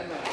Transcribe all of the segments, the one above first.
Amen.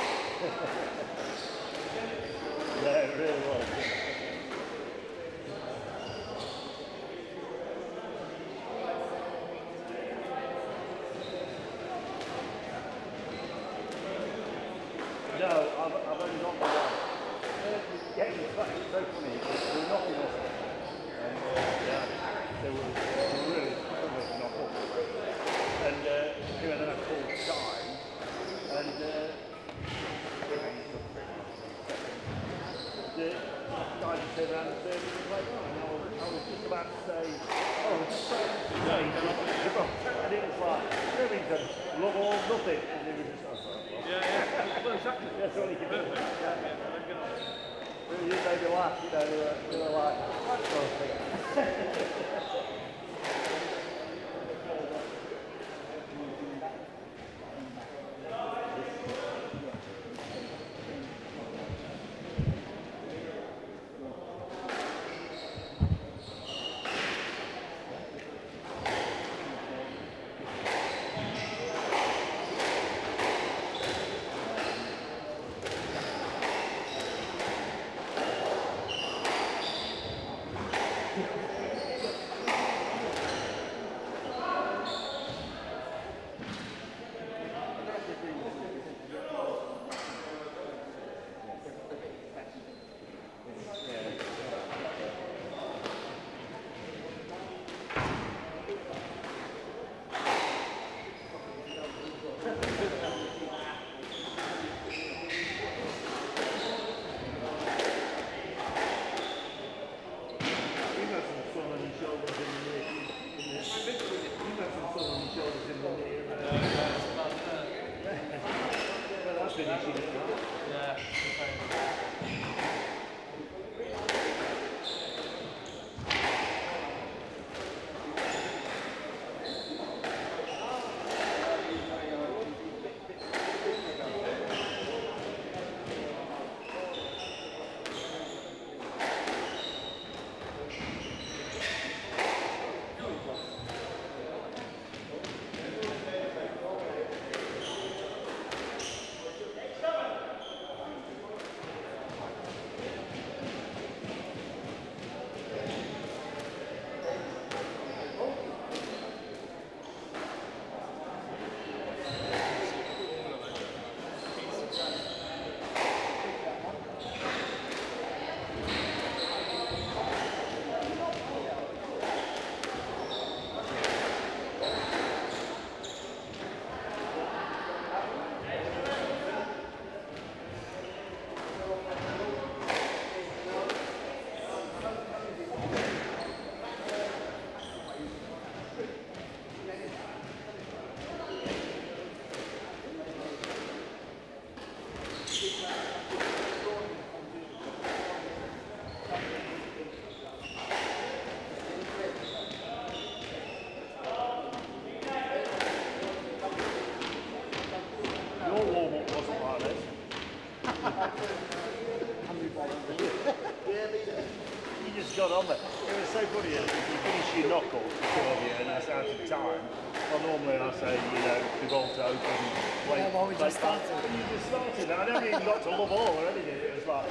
Above all or it was like,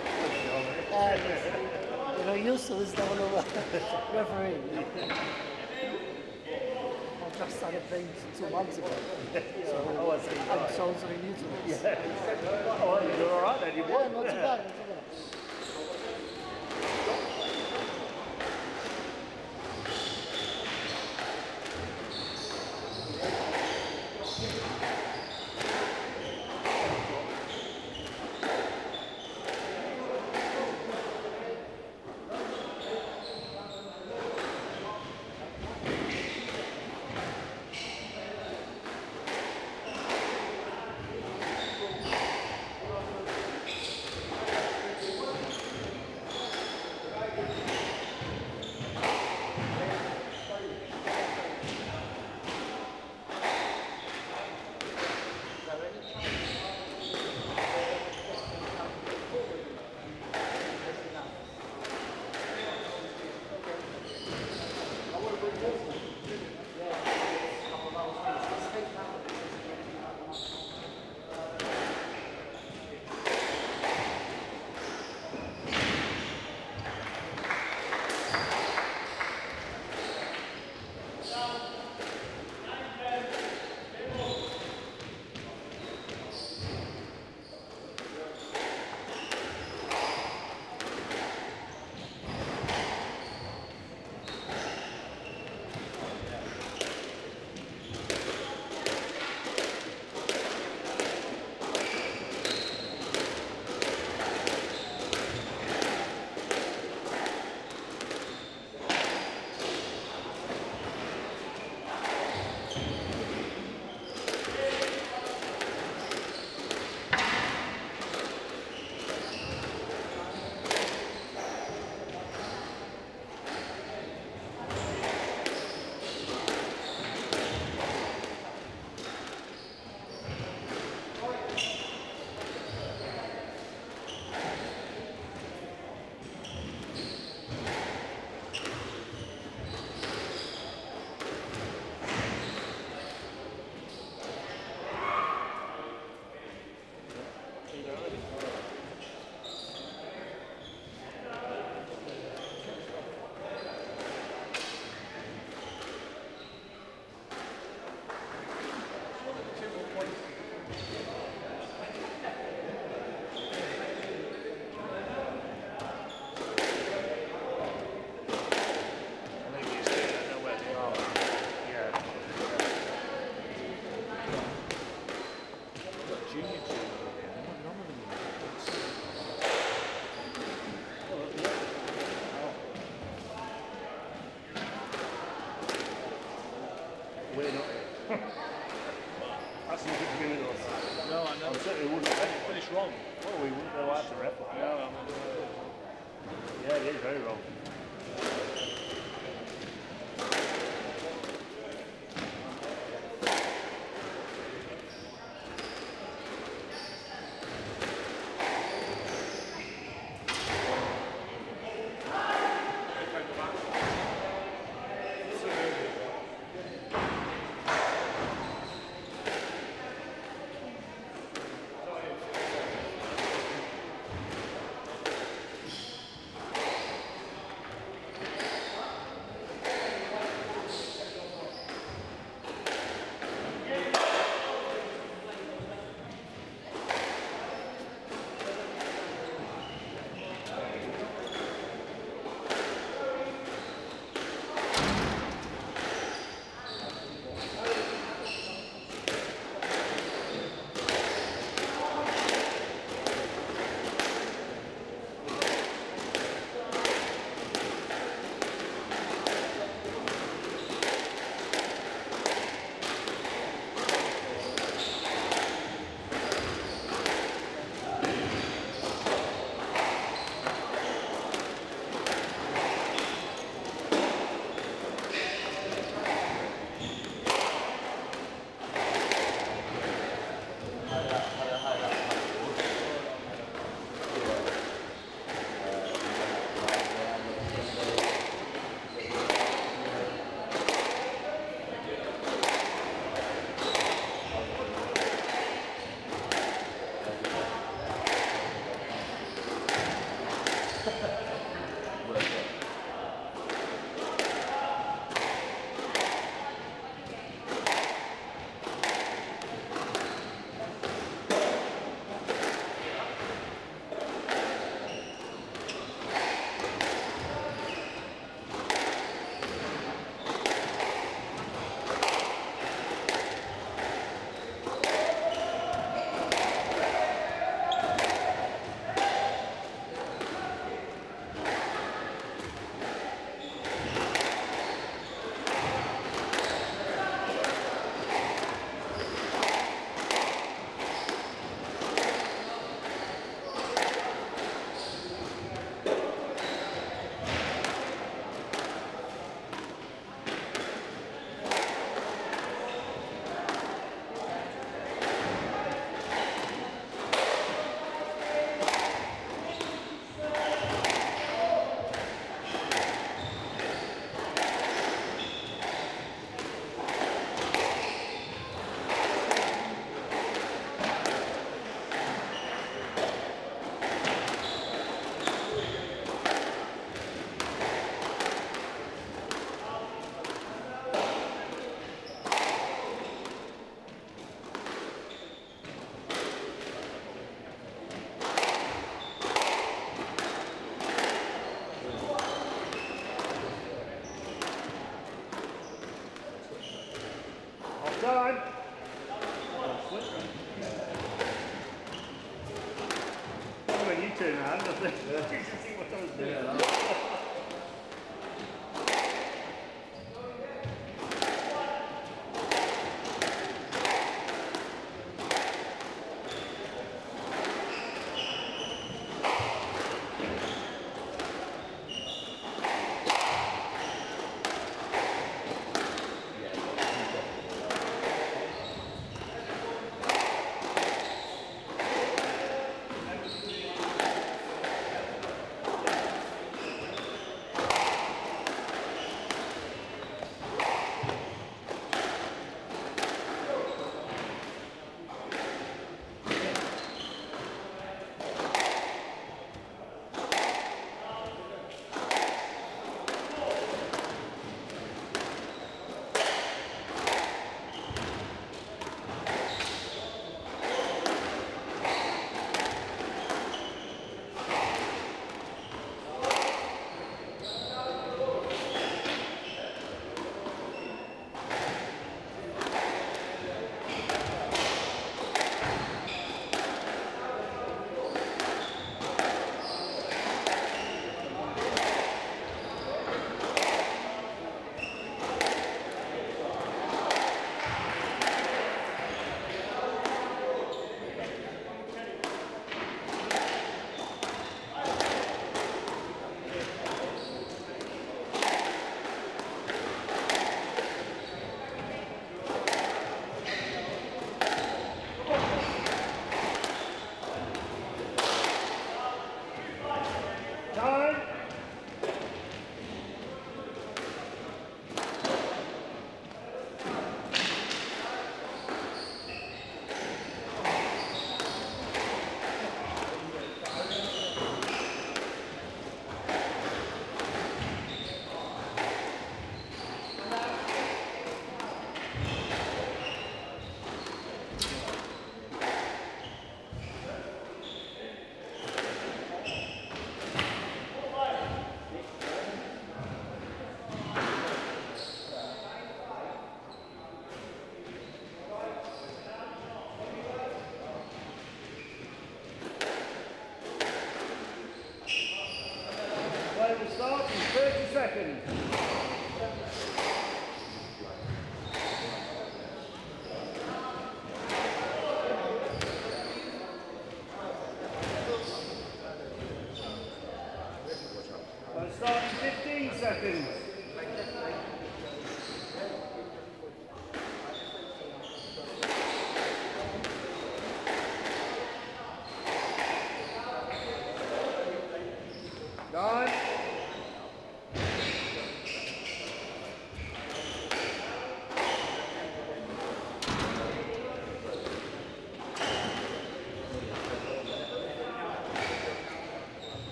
uh, you know, useless down the referee. I just started playing two months ago. So, oh, I see. I'm right. so, so useless. Yeah. Oh, well, you're alright then, you won. Yeah, not too bad.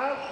And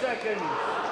seconds.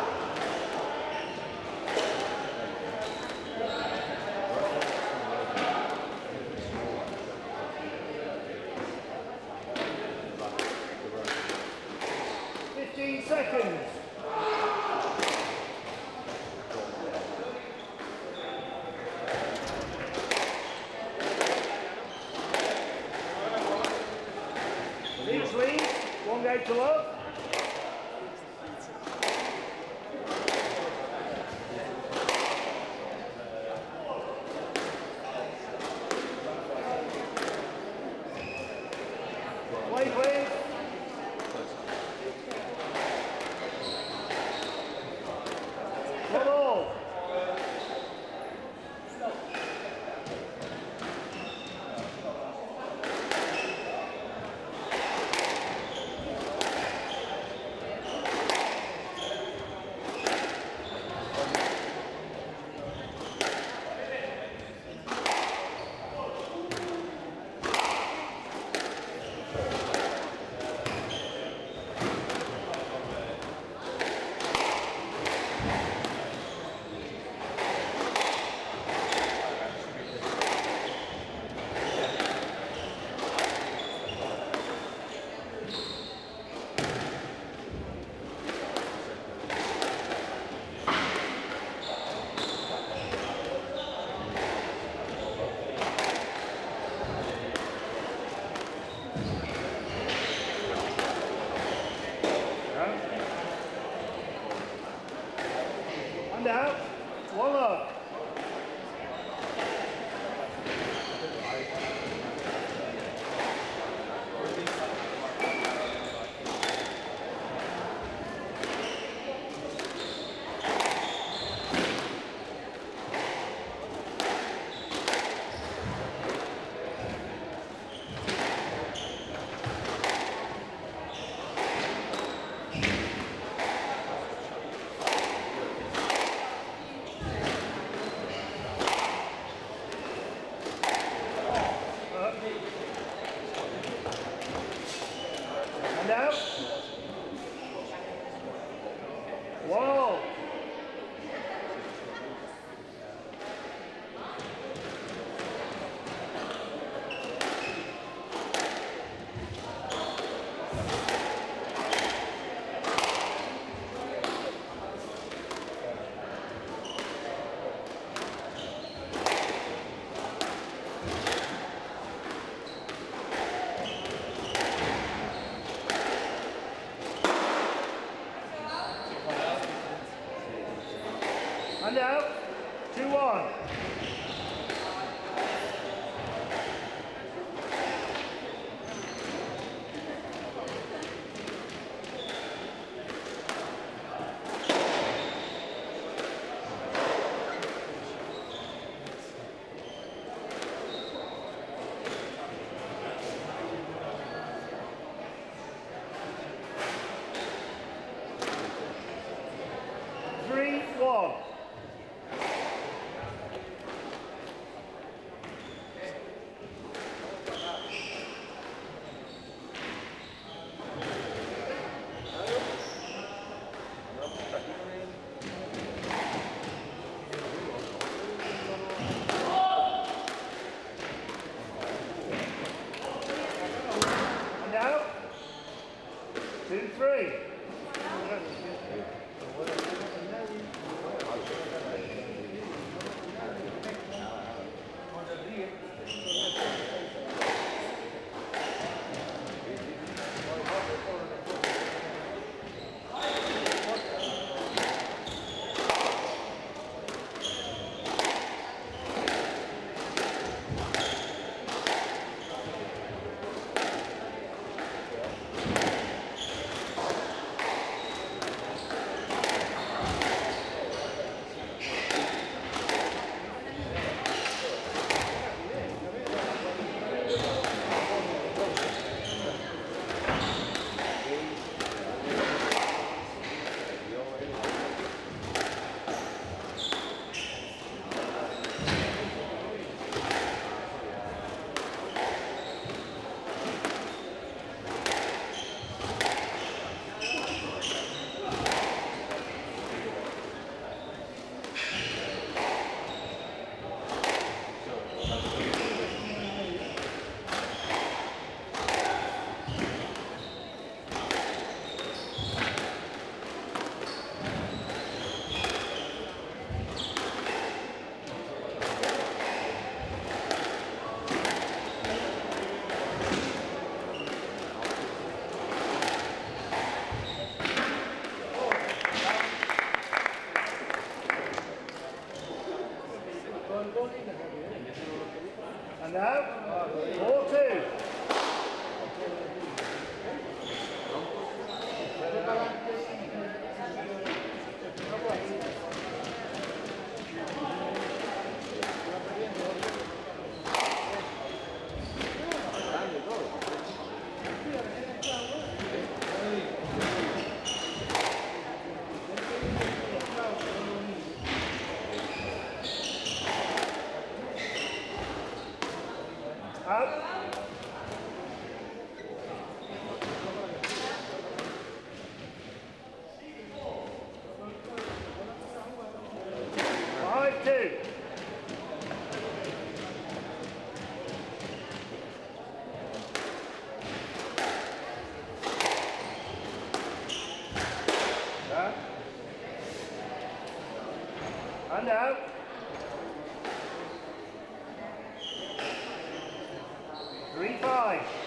Three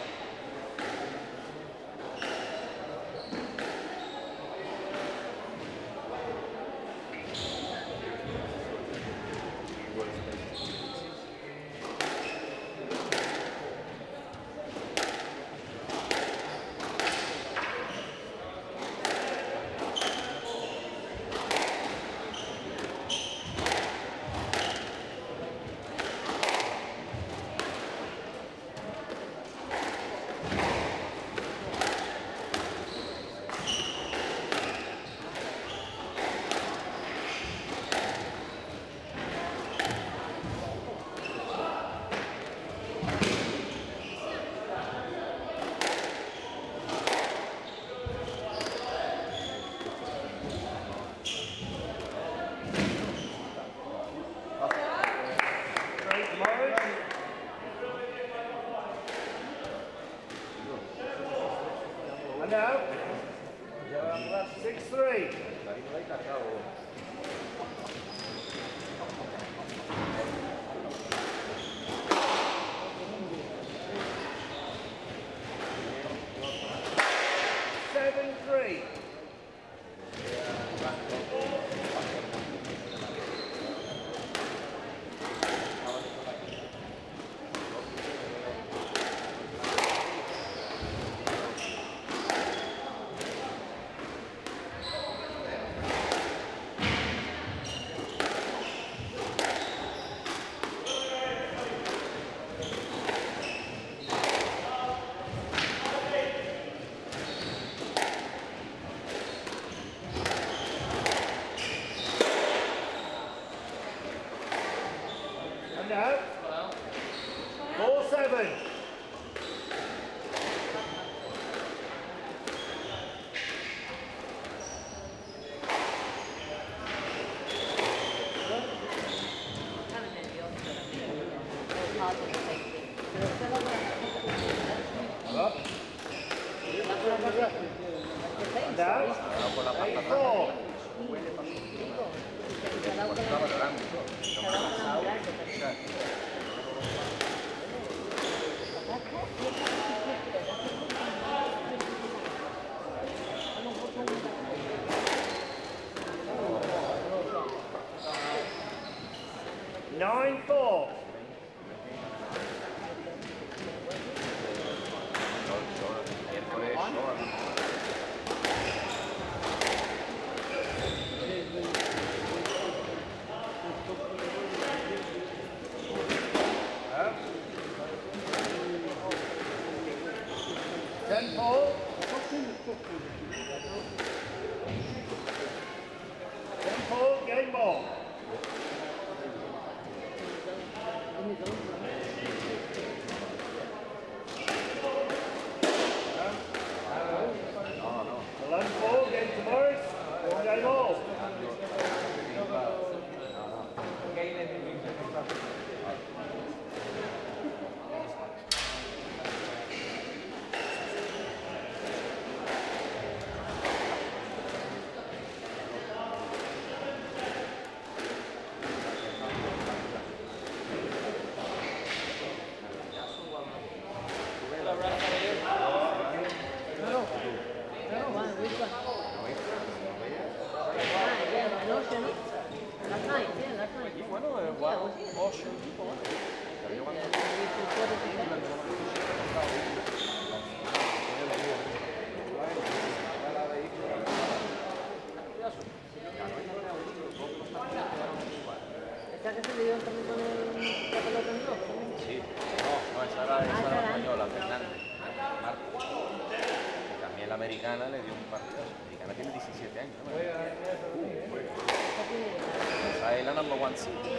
Number one seed.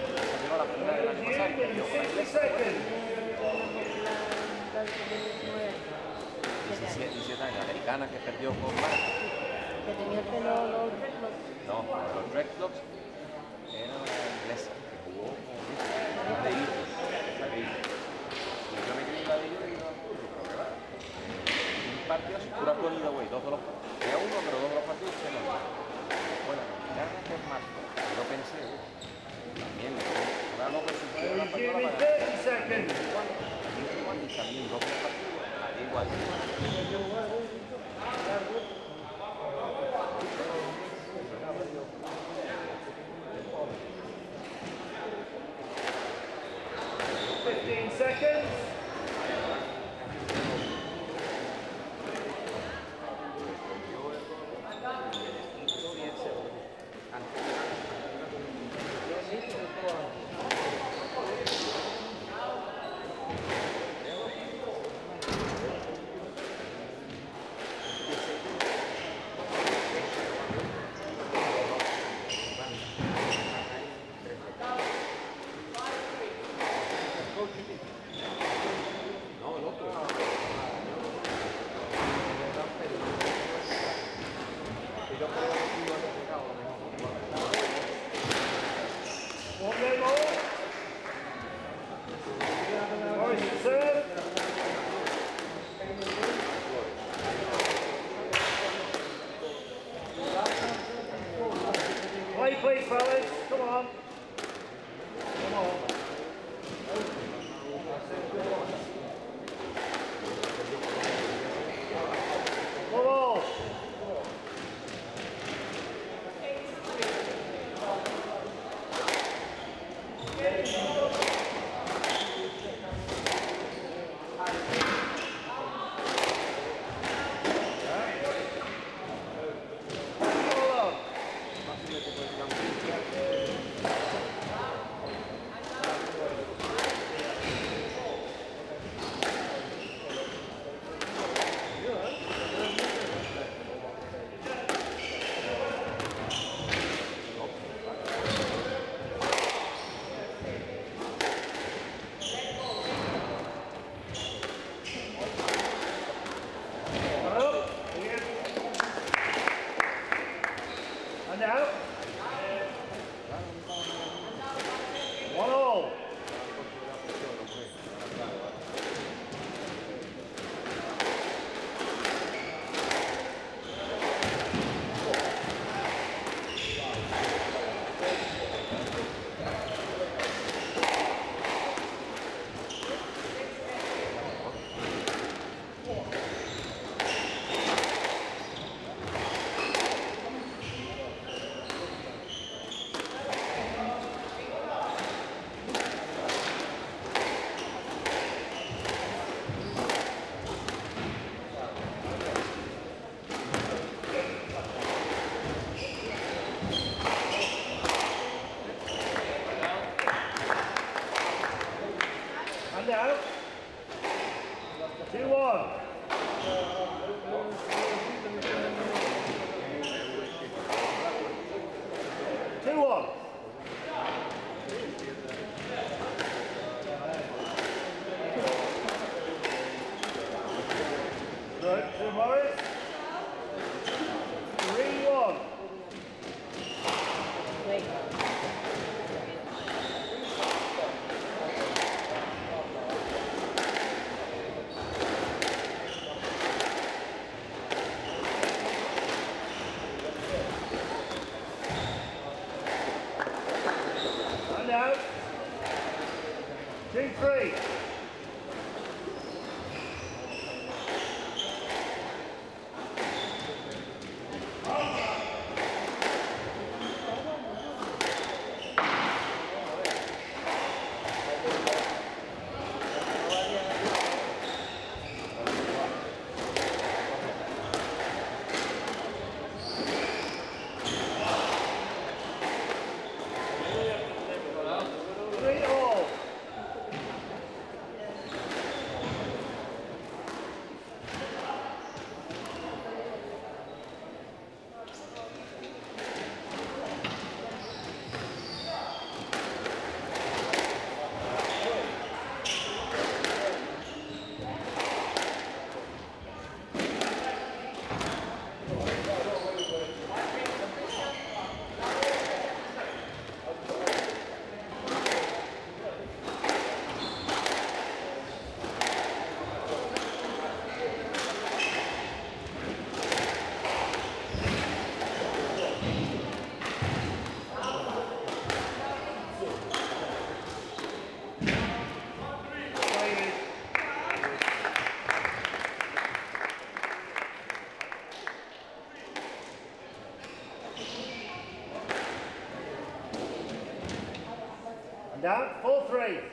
Three.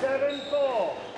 Seven four.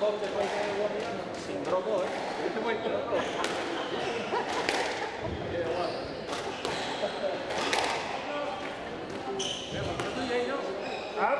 Dos te puede quedar igual, sin drogo, ¿eh? Este puede quedar drogo. Ah,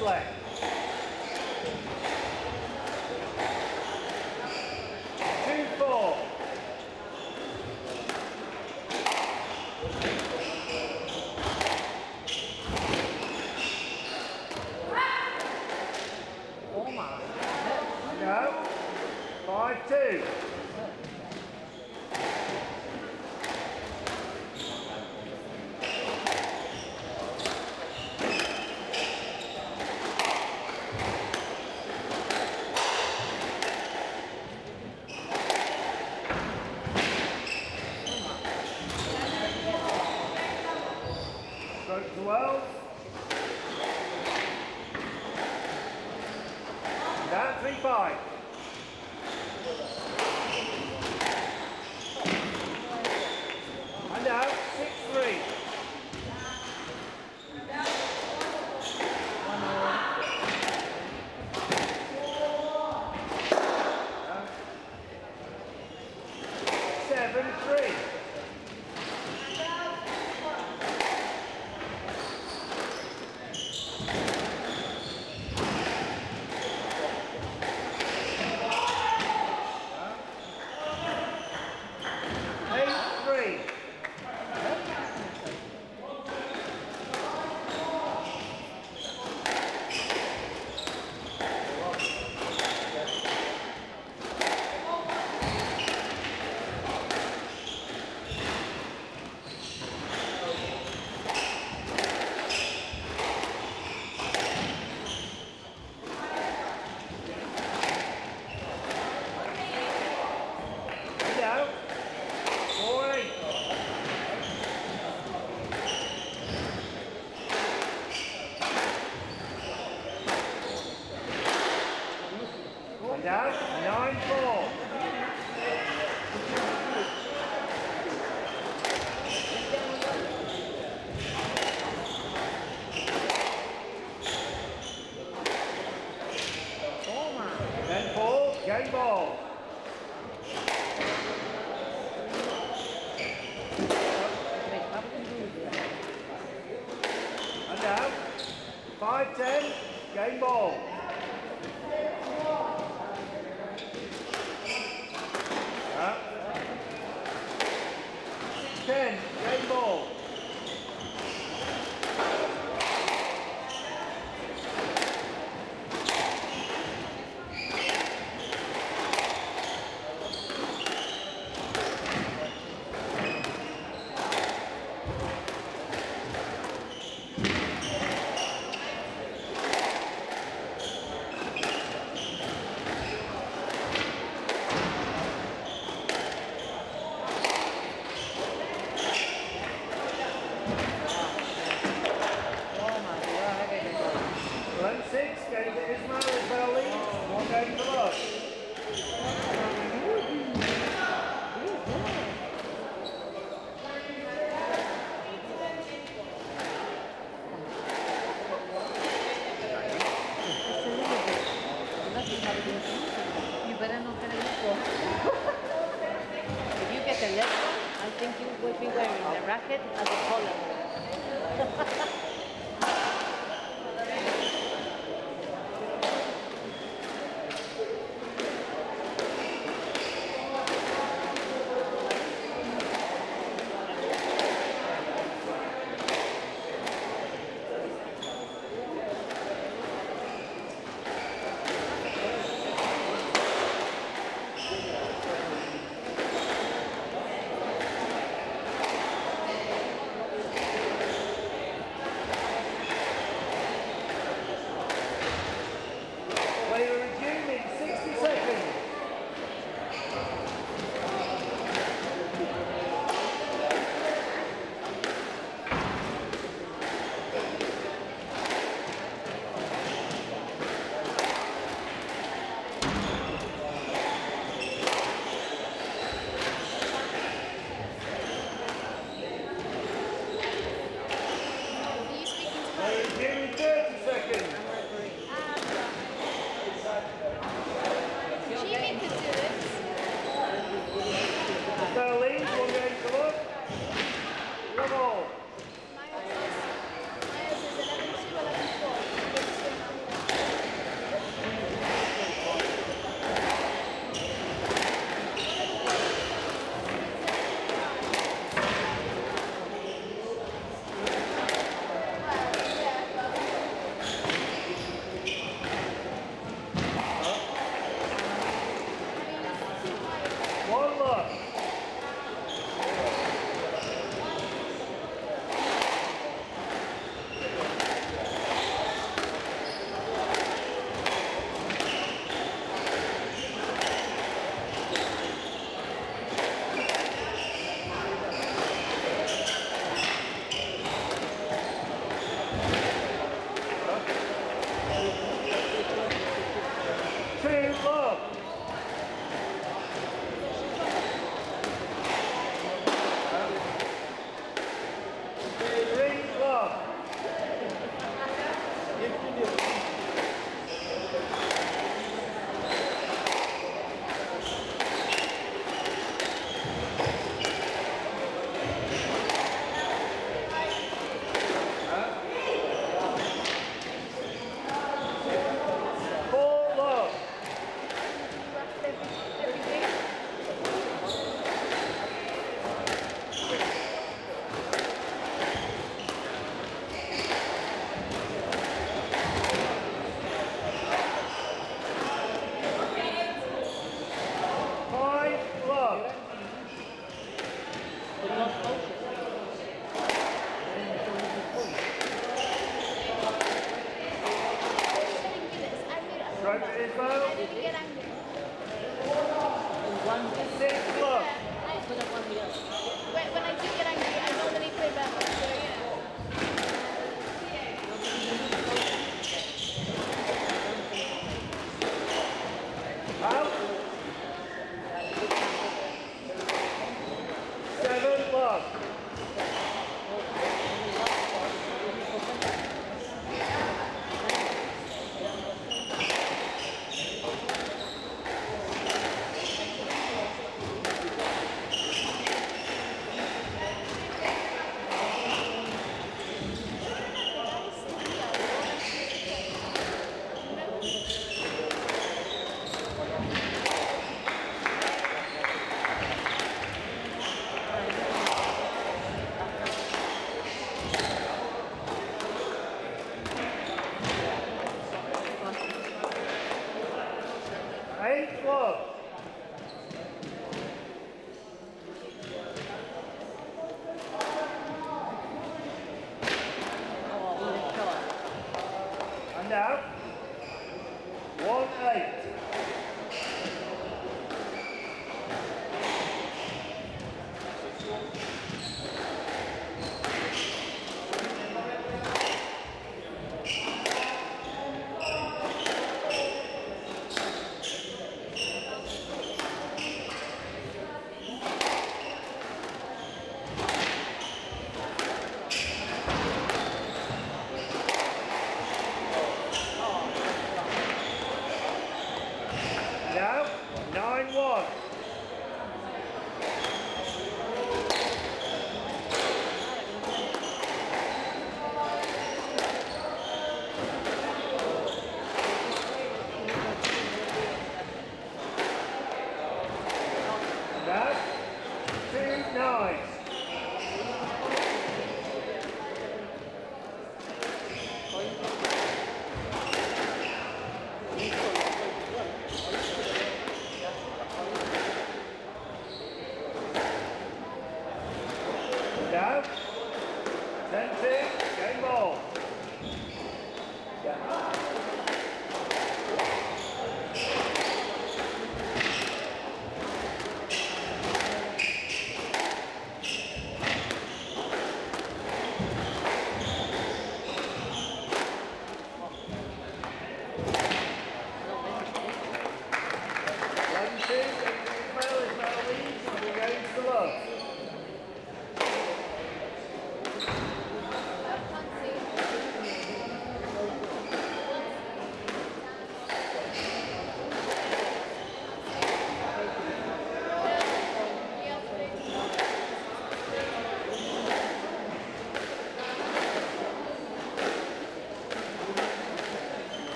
Yes,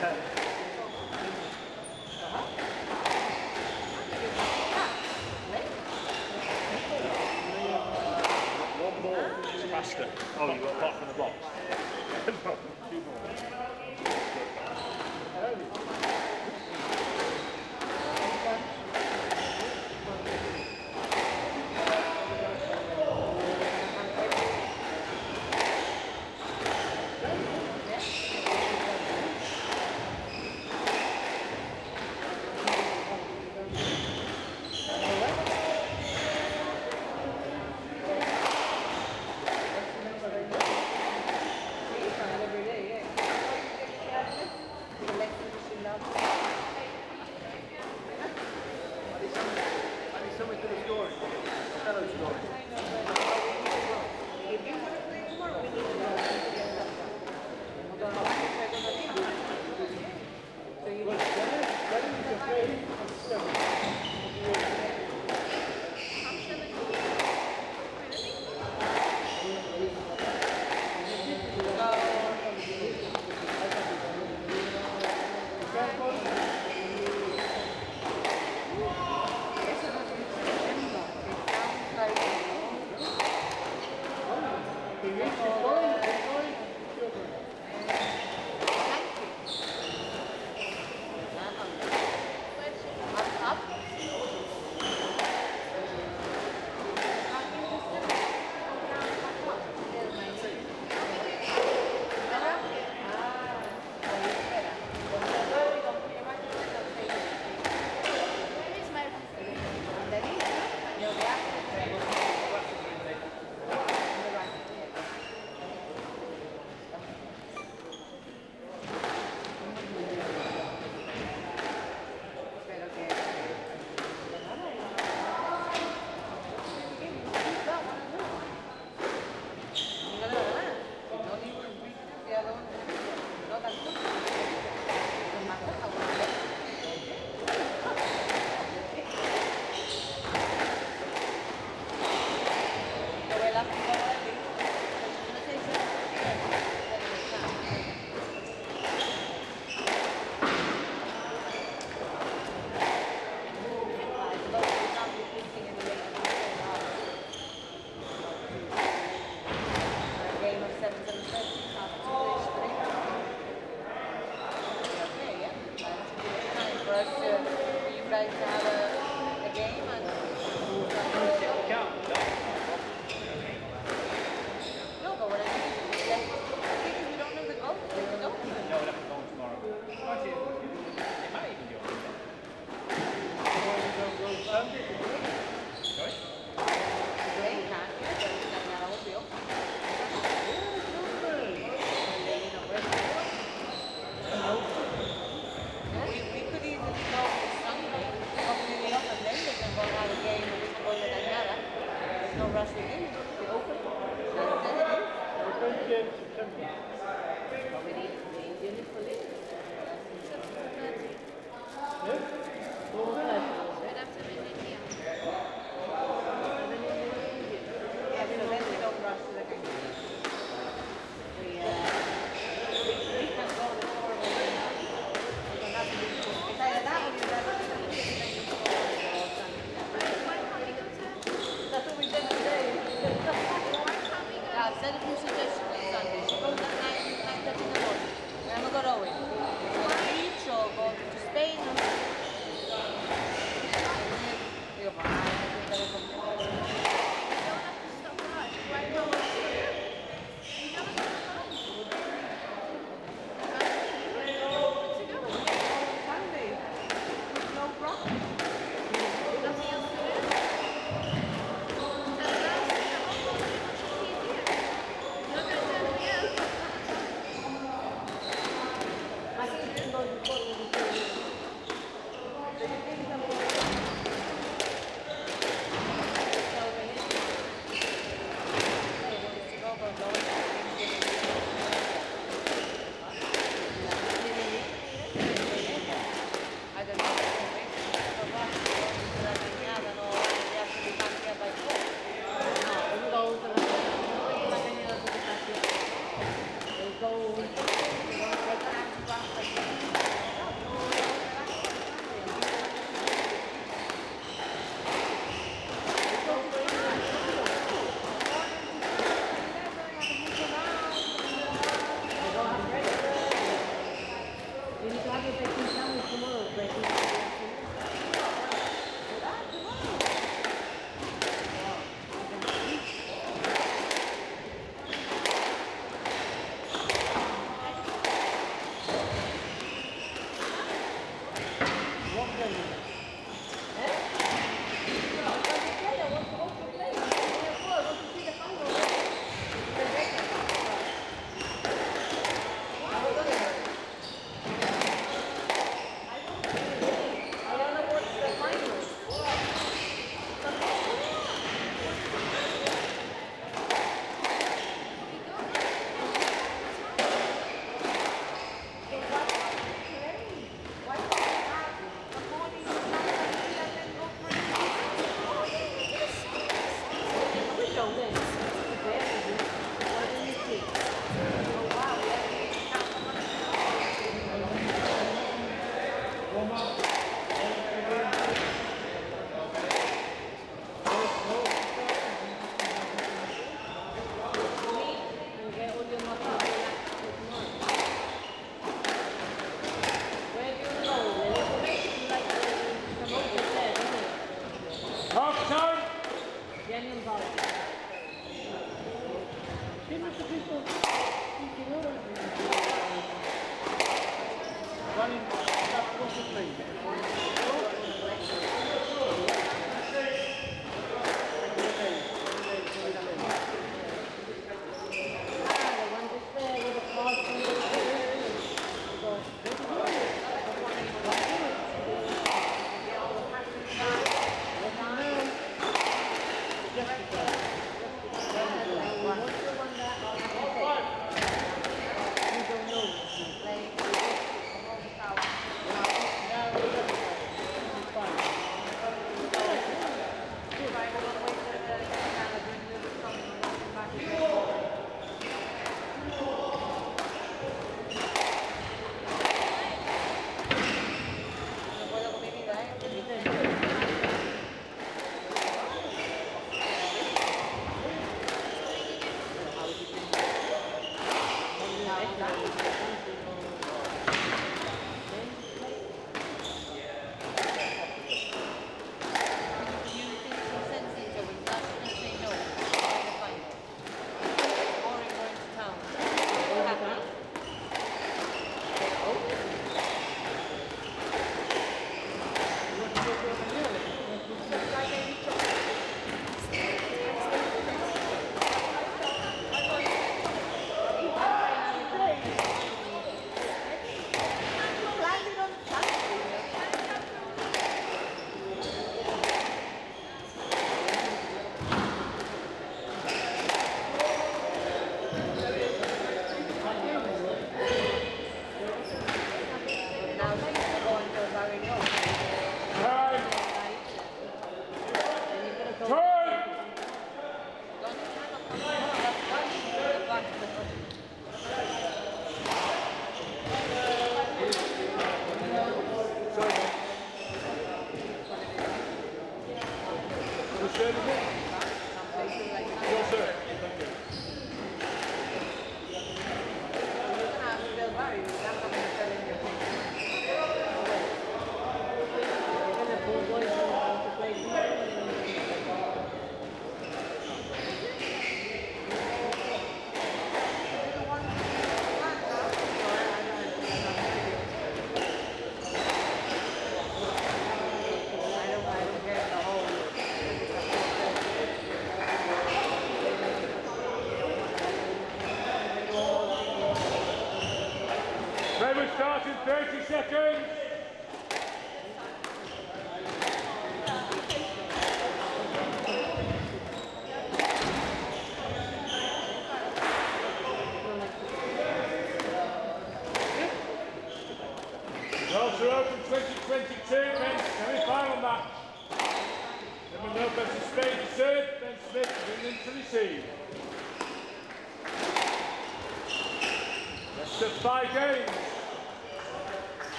Yeah.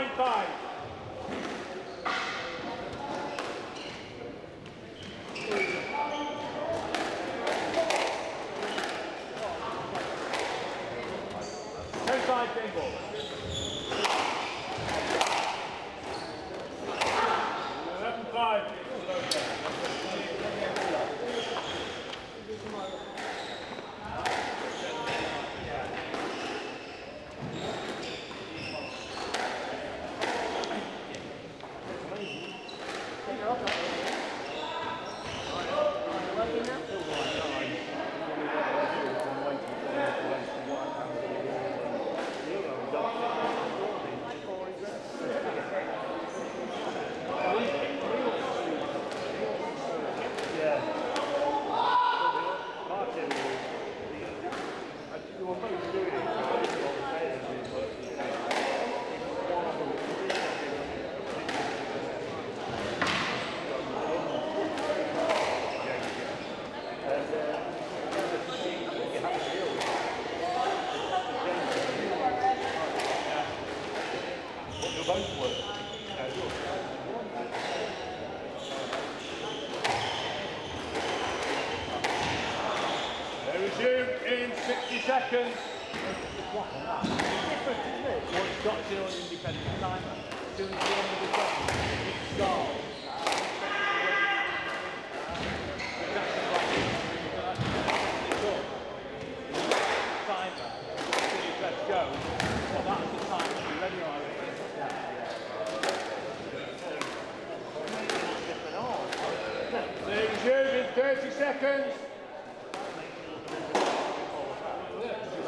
Nine five. Seconds. One's got zero independent timer. soon as the end of the song, it starts. Exactly right. You can actually set it up. Timer. Until you press go. Well, that's the time to be ready on it. So resume in 30 seconds.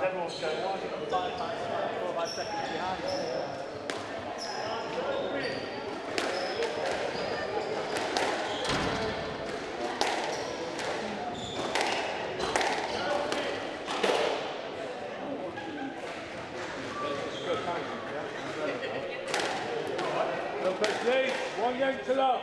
Everyone's going on. Five, five, four or five seconds behind. Lopez lead, one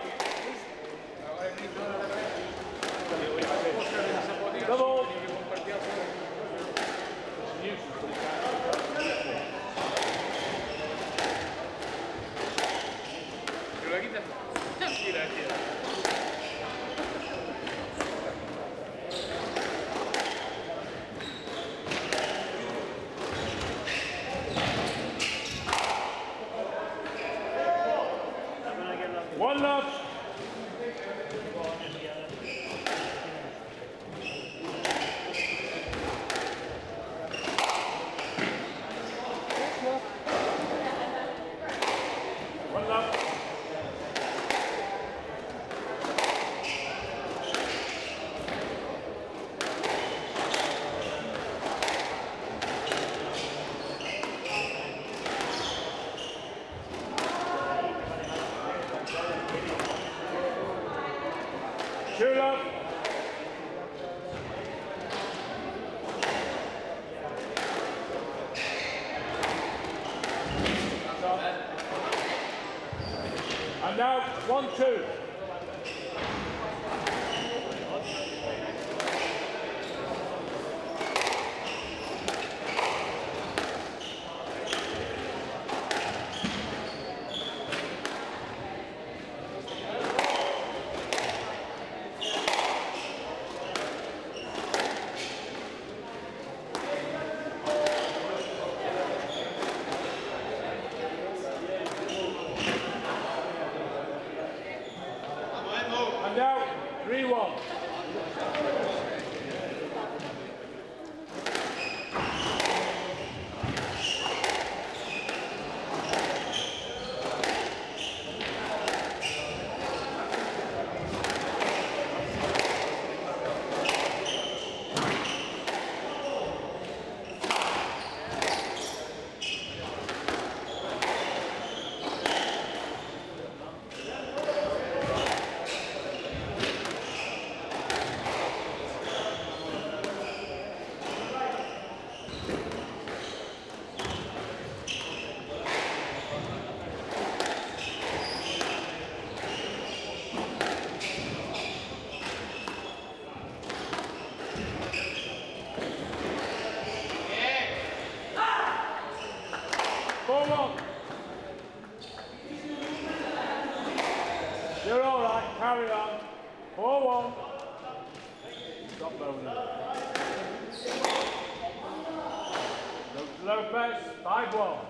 Lopez,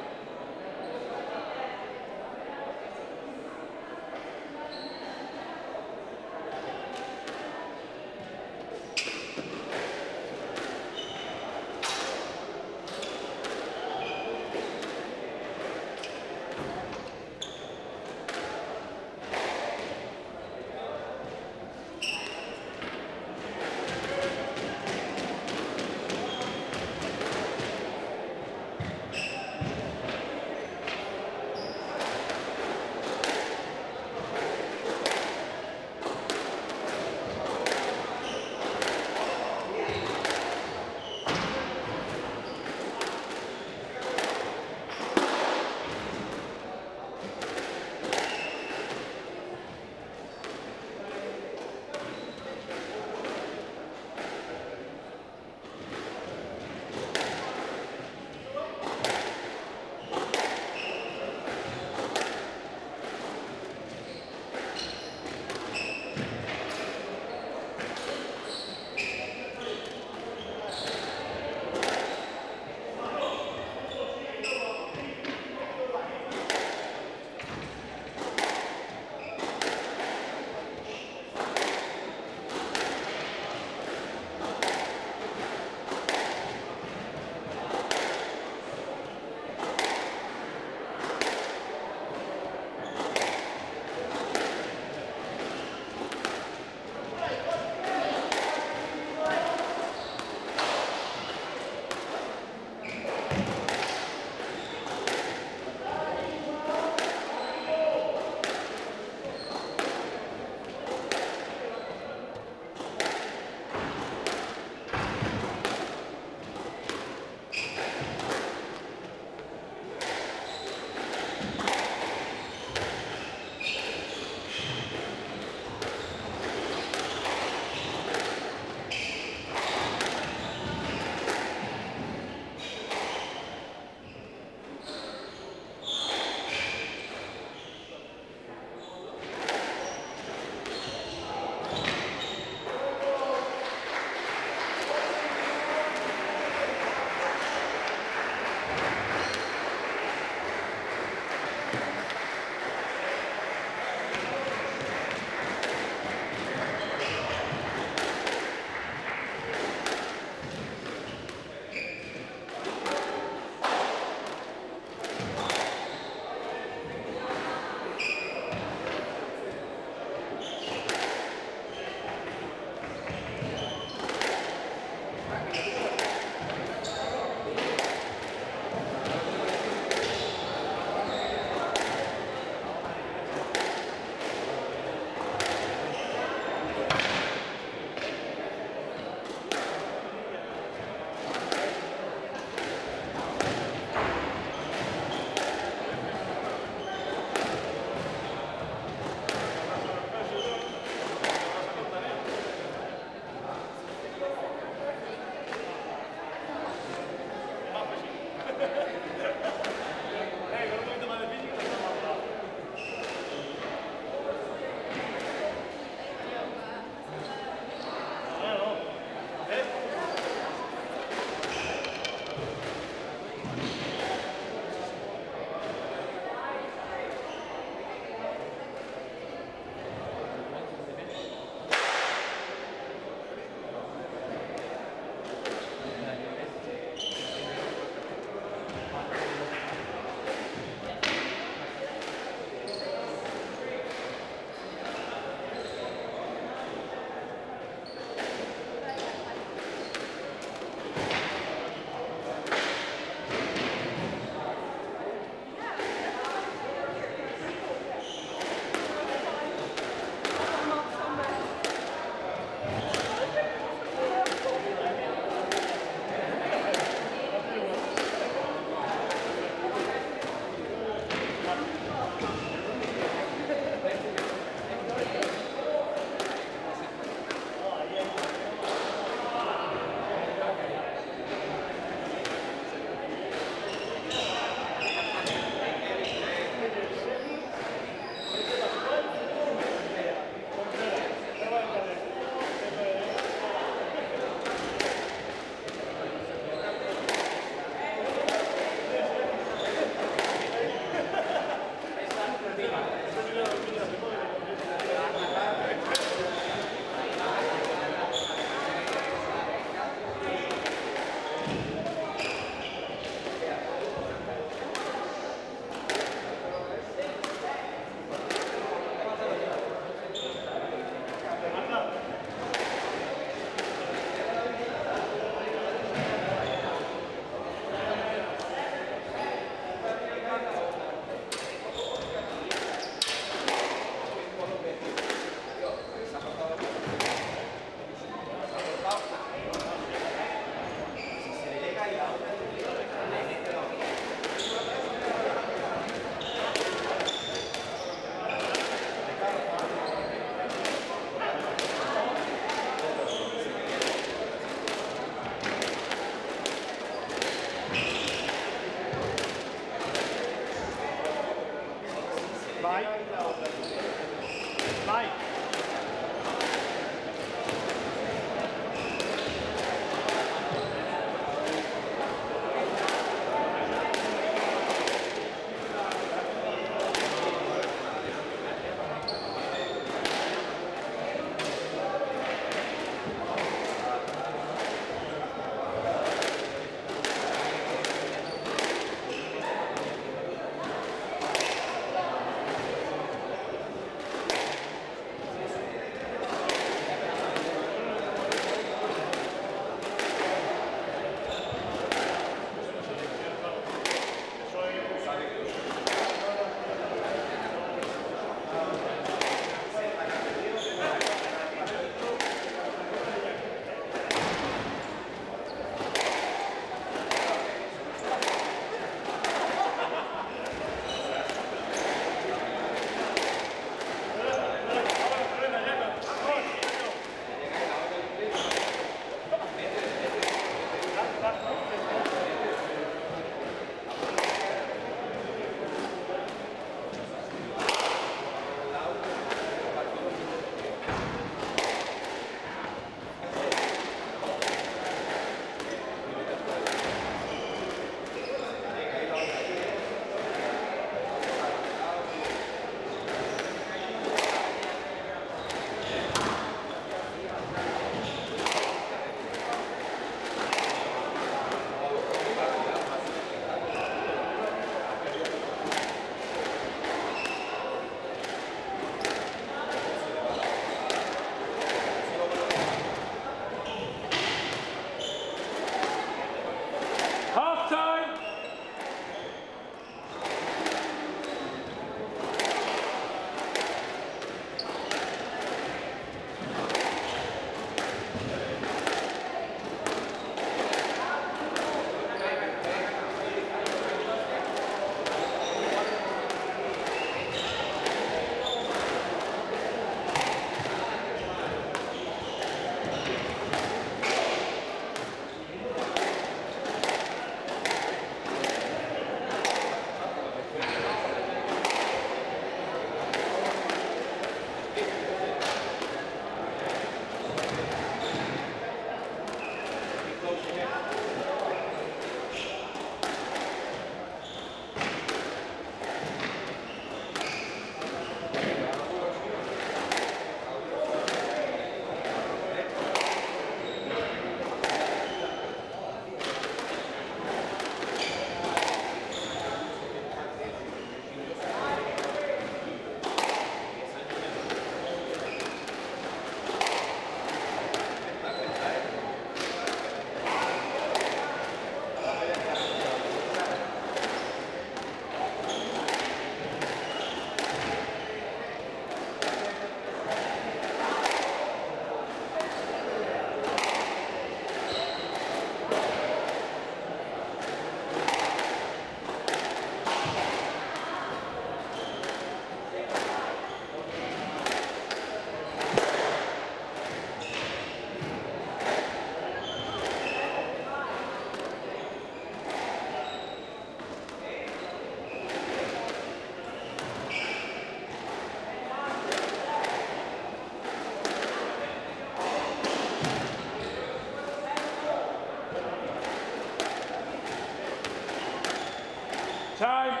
Time.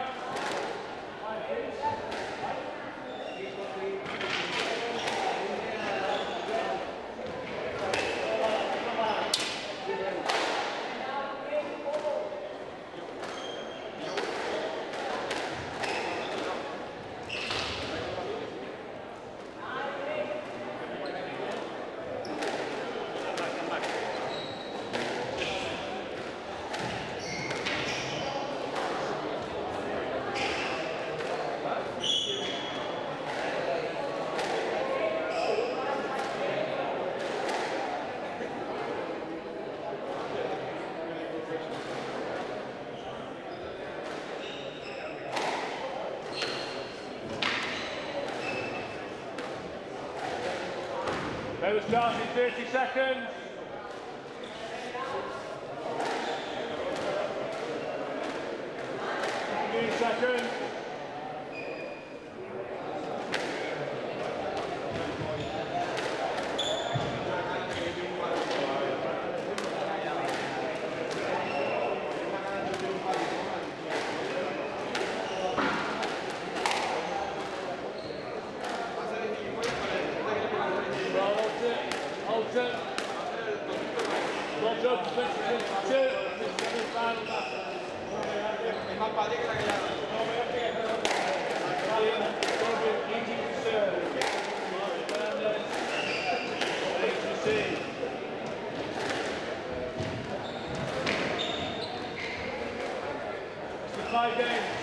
Start in 30 seconds. Seconds. Five games.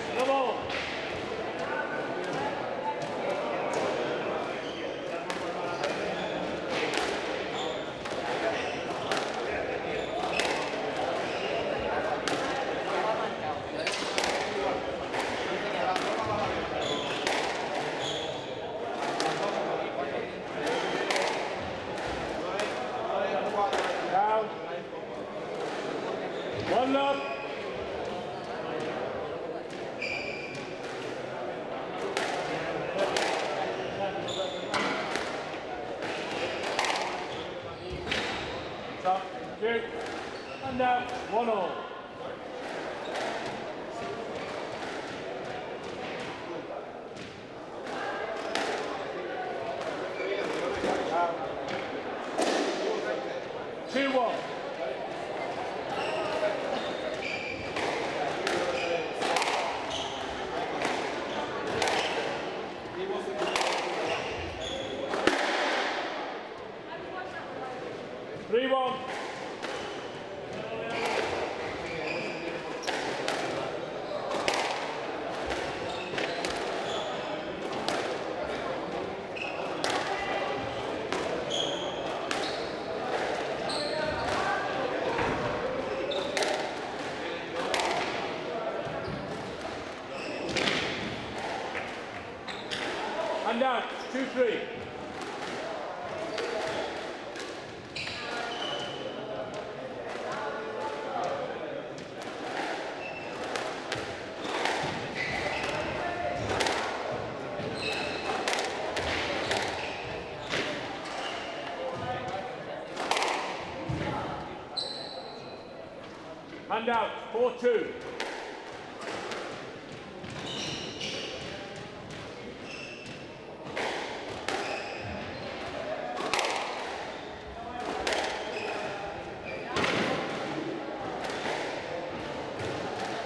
Hand out, 4-2.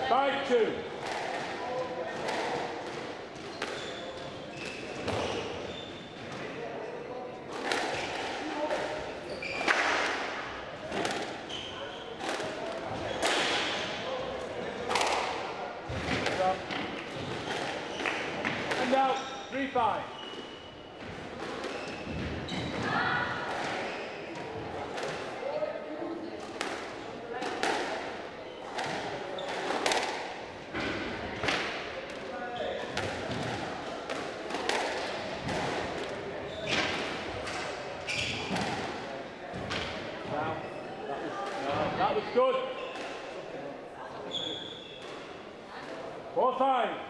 Five two. And now three five. Down. That was, no, that was good. Four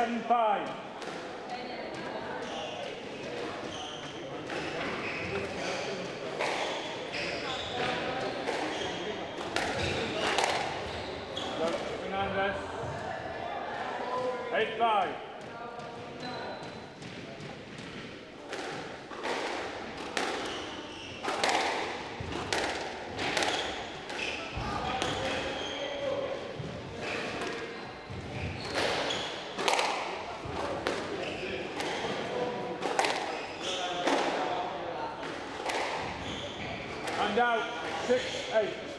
Seven, five. Go, Fernandez. Eight, five. And out. Six, eight.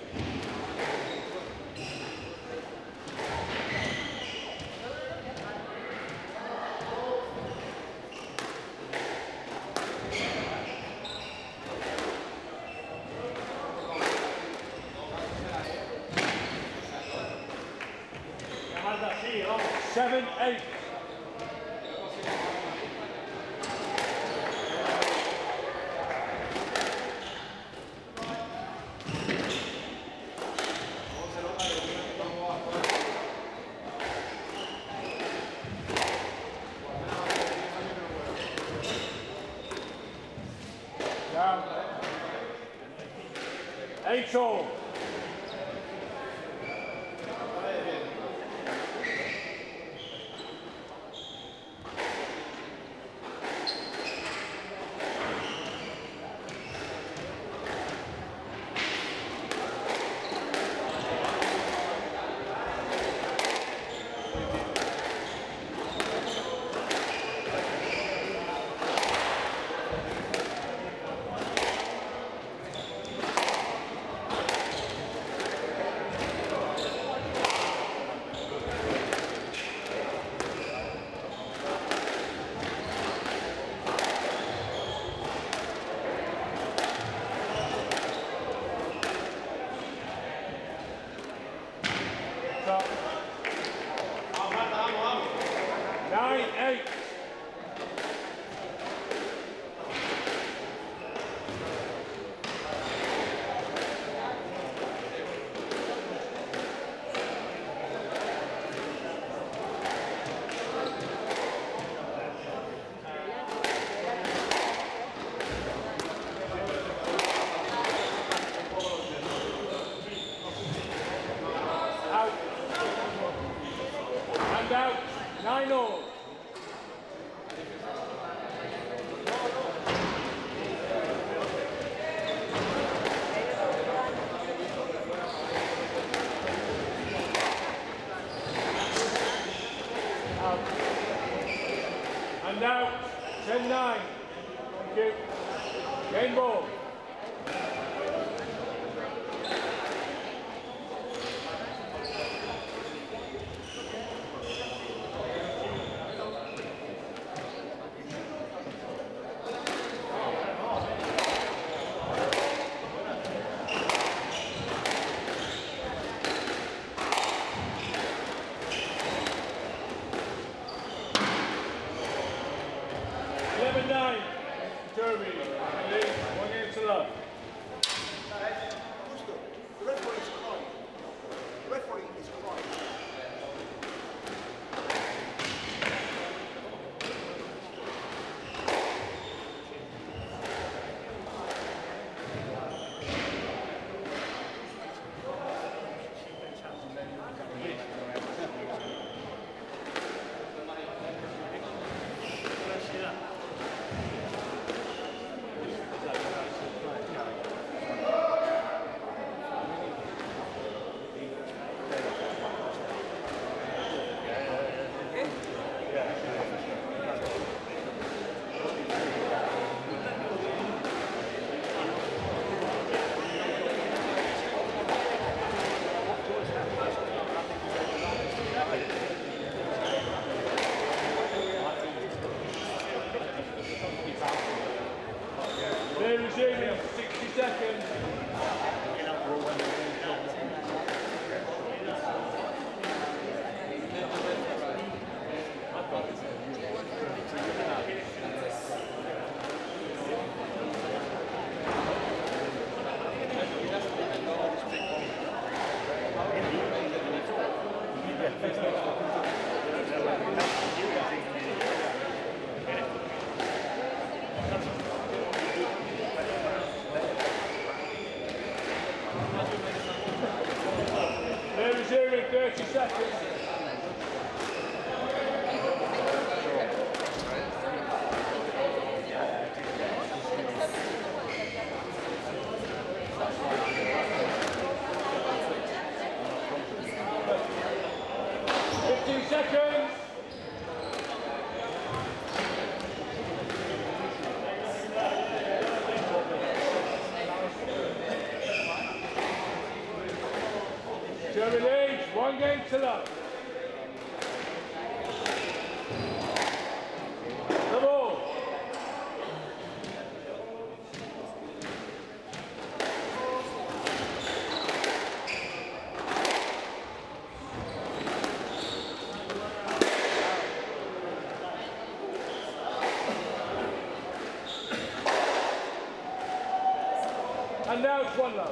Seven, eight. Ball. And now it's one love.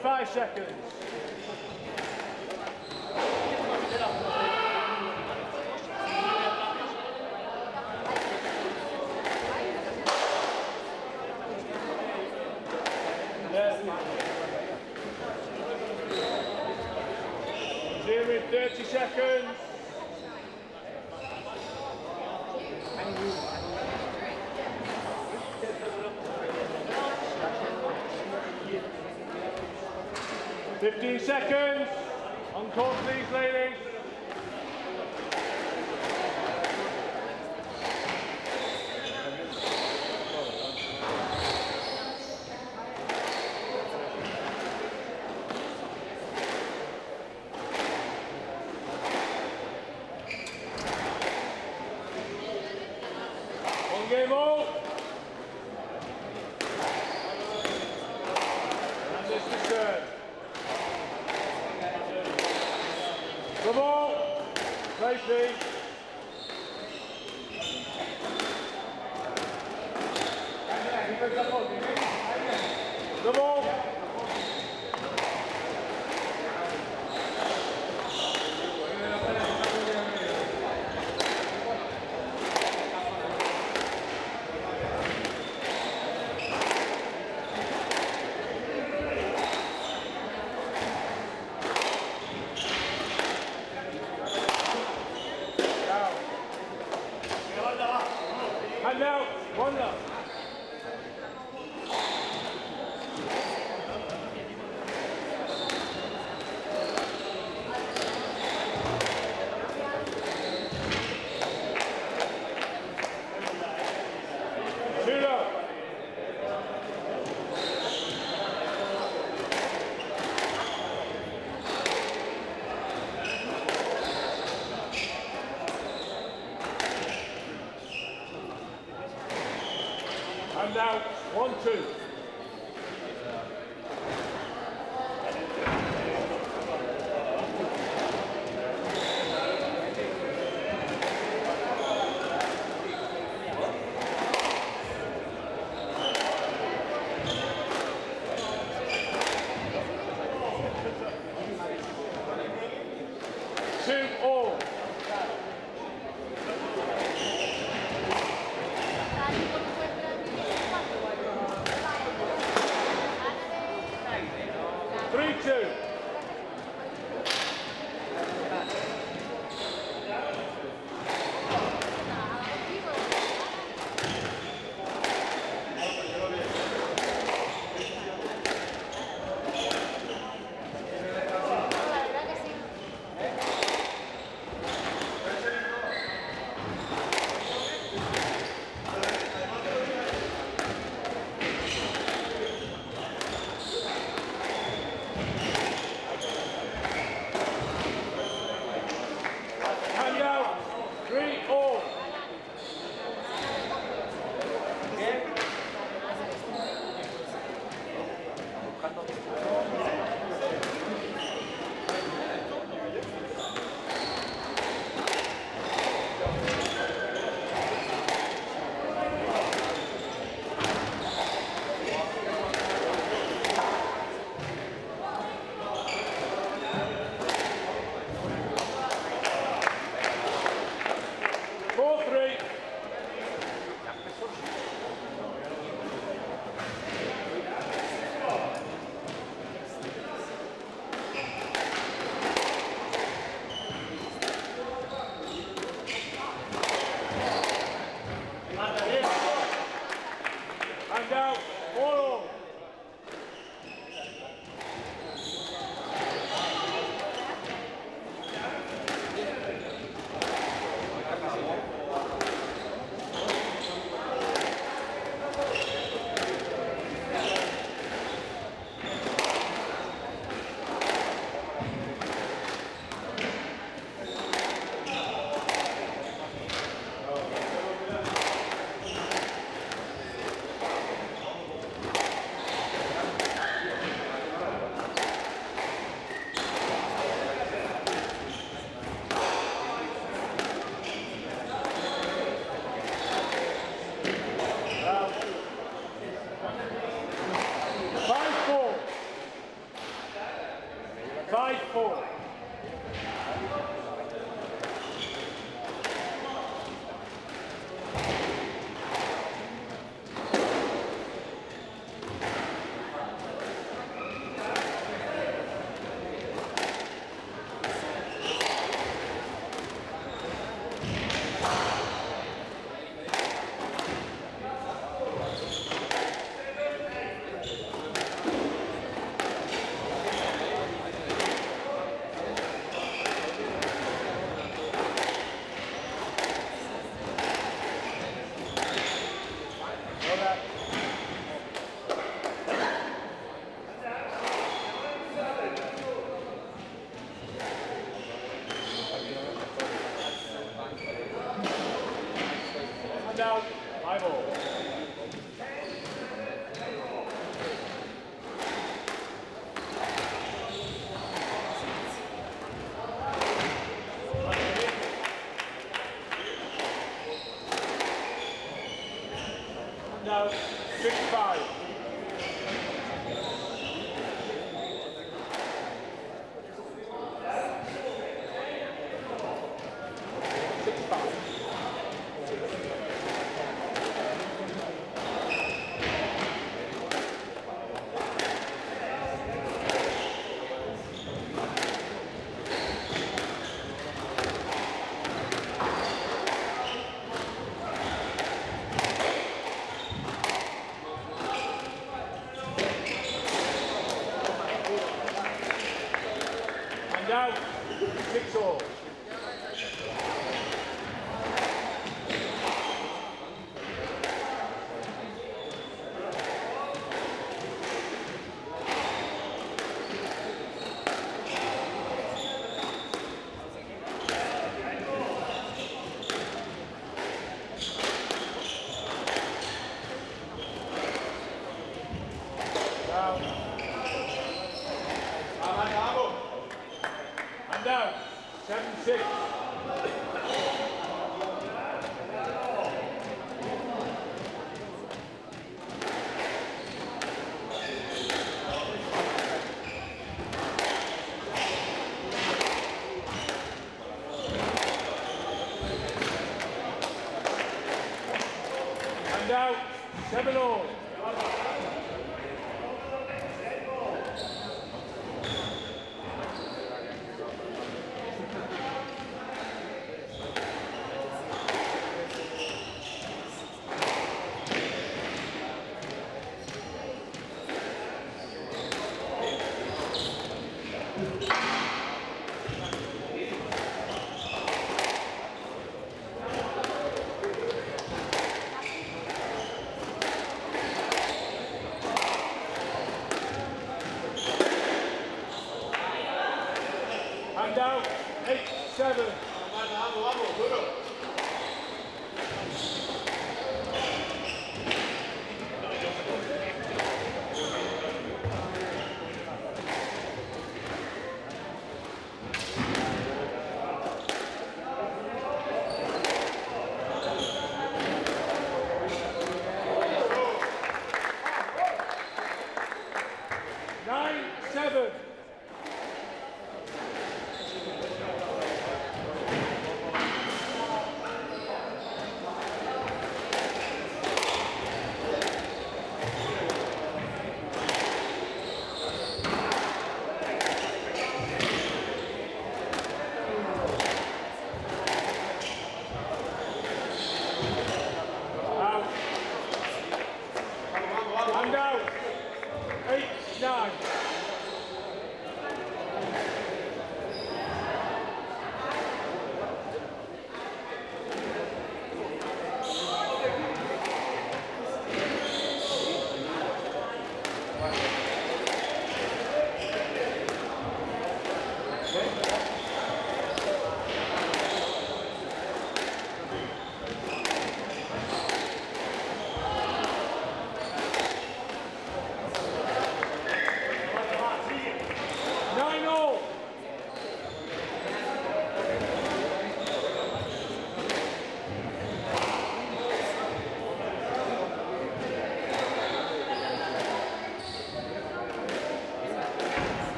45 seconds. Resume in 30 seconds. Fifteen seconds. 3, 2,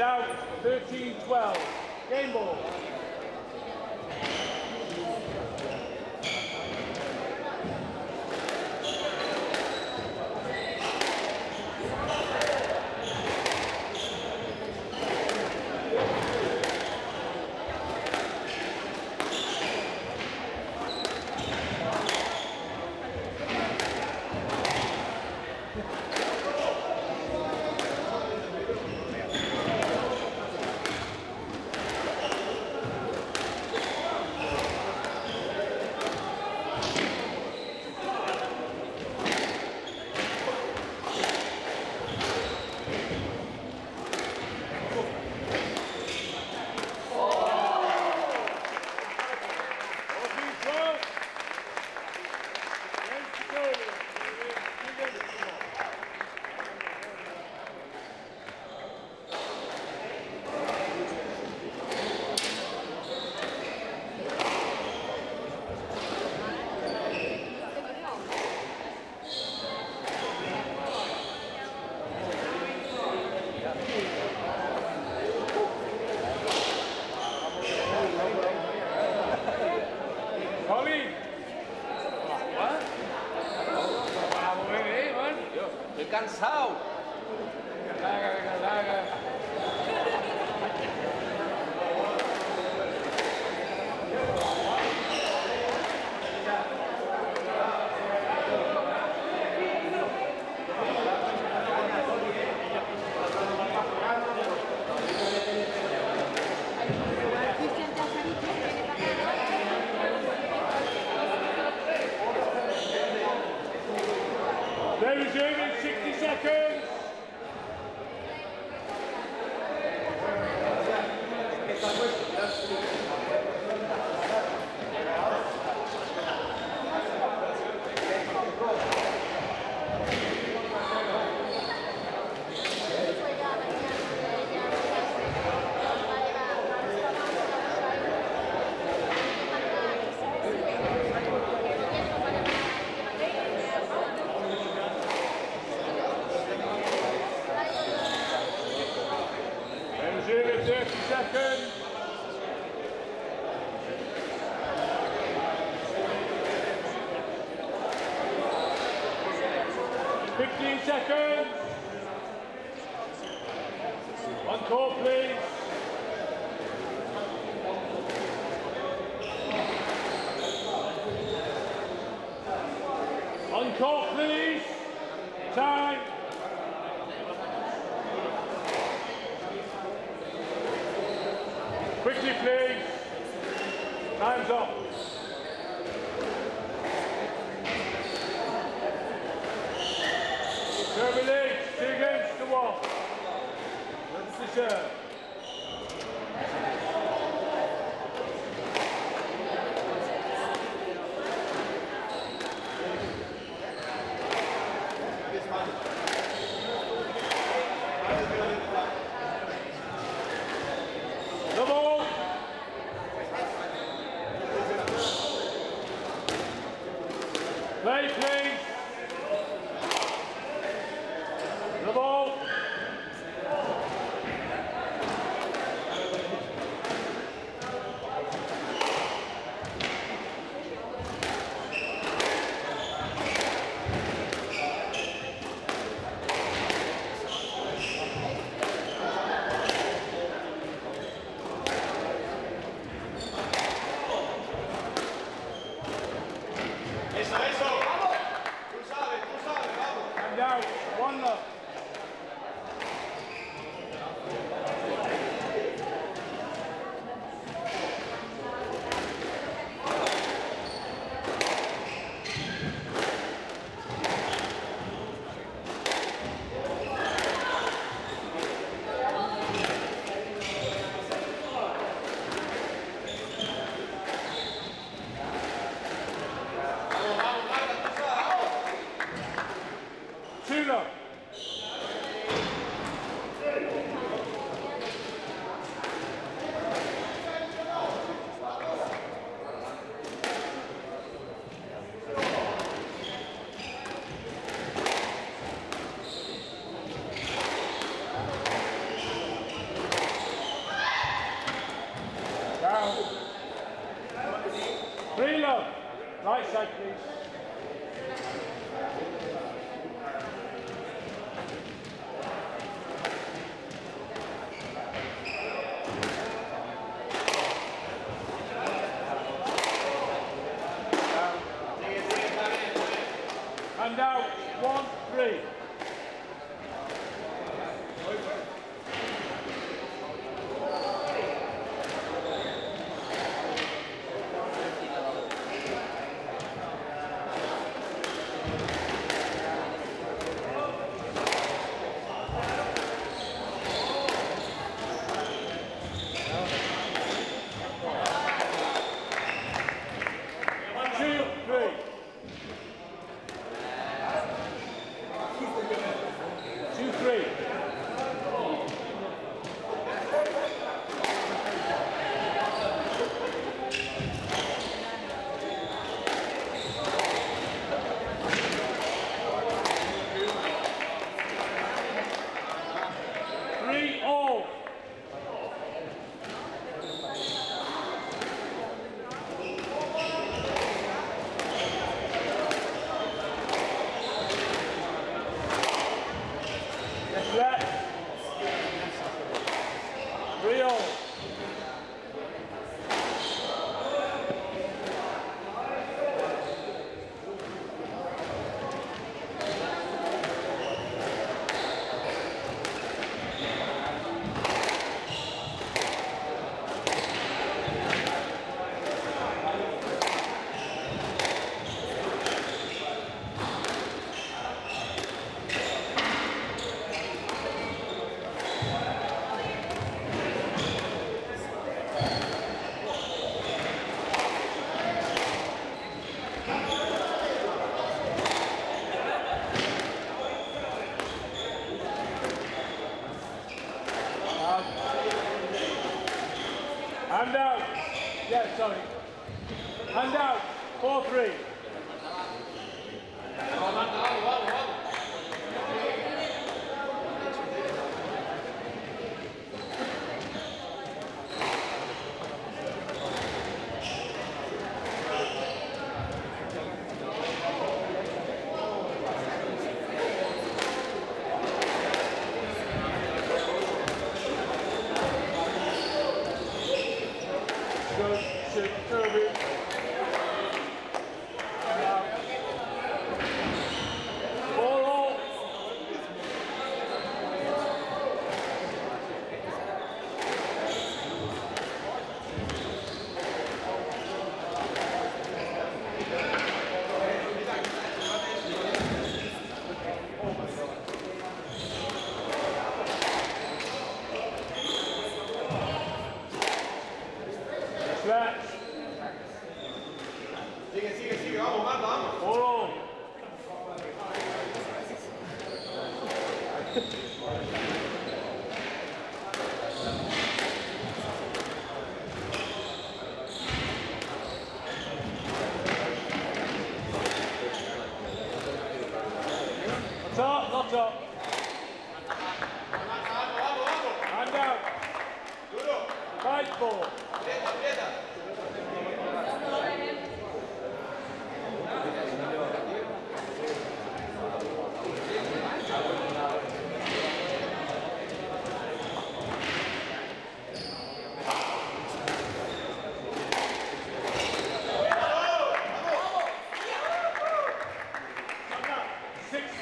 And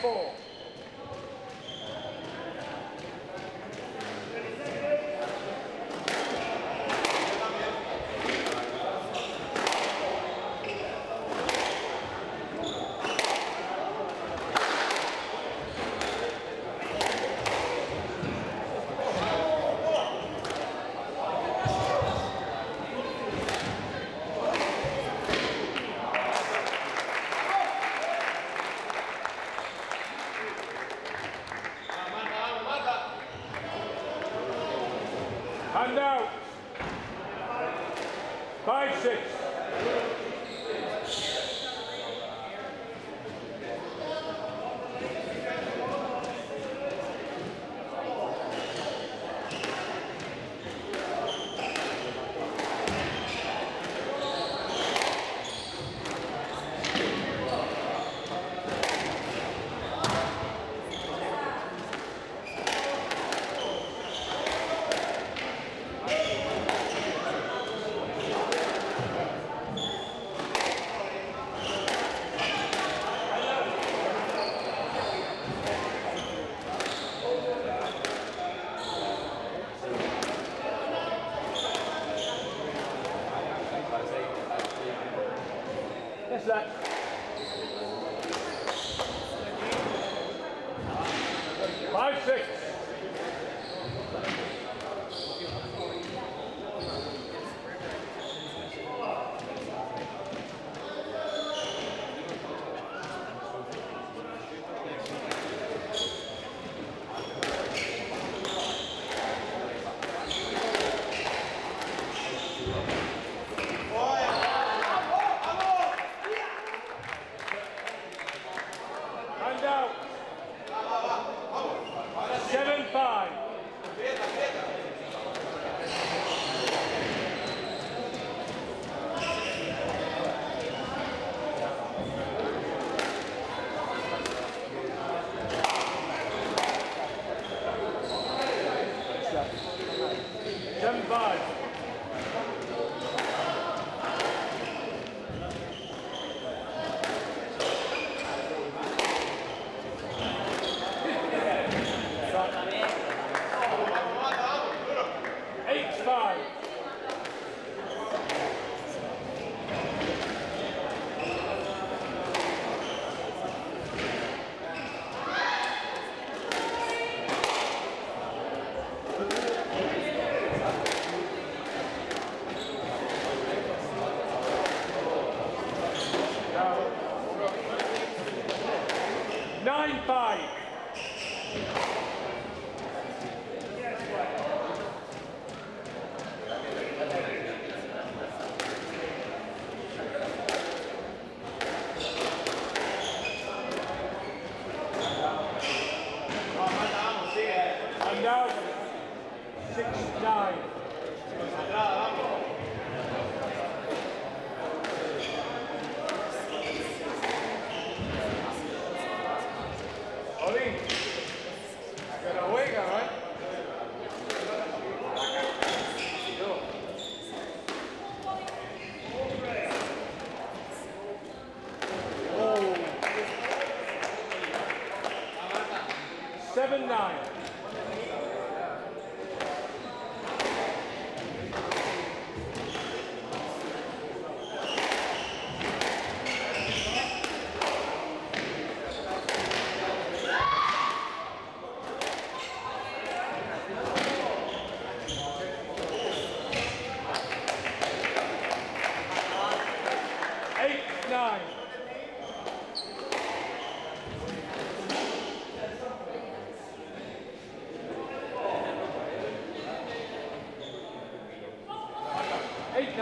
four.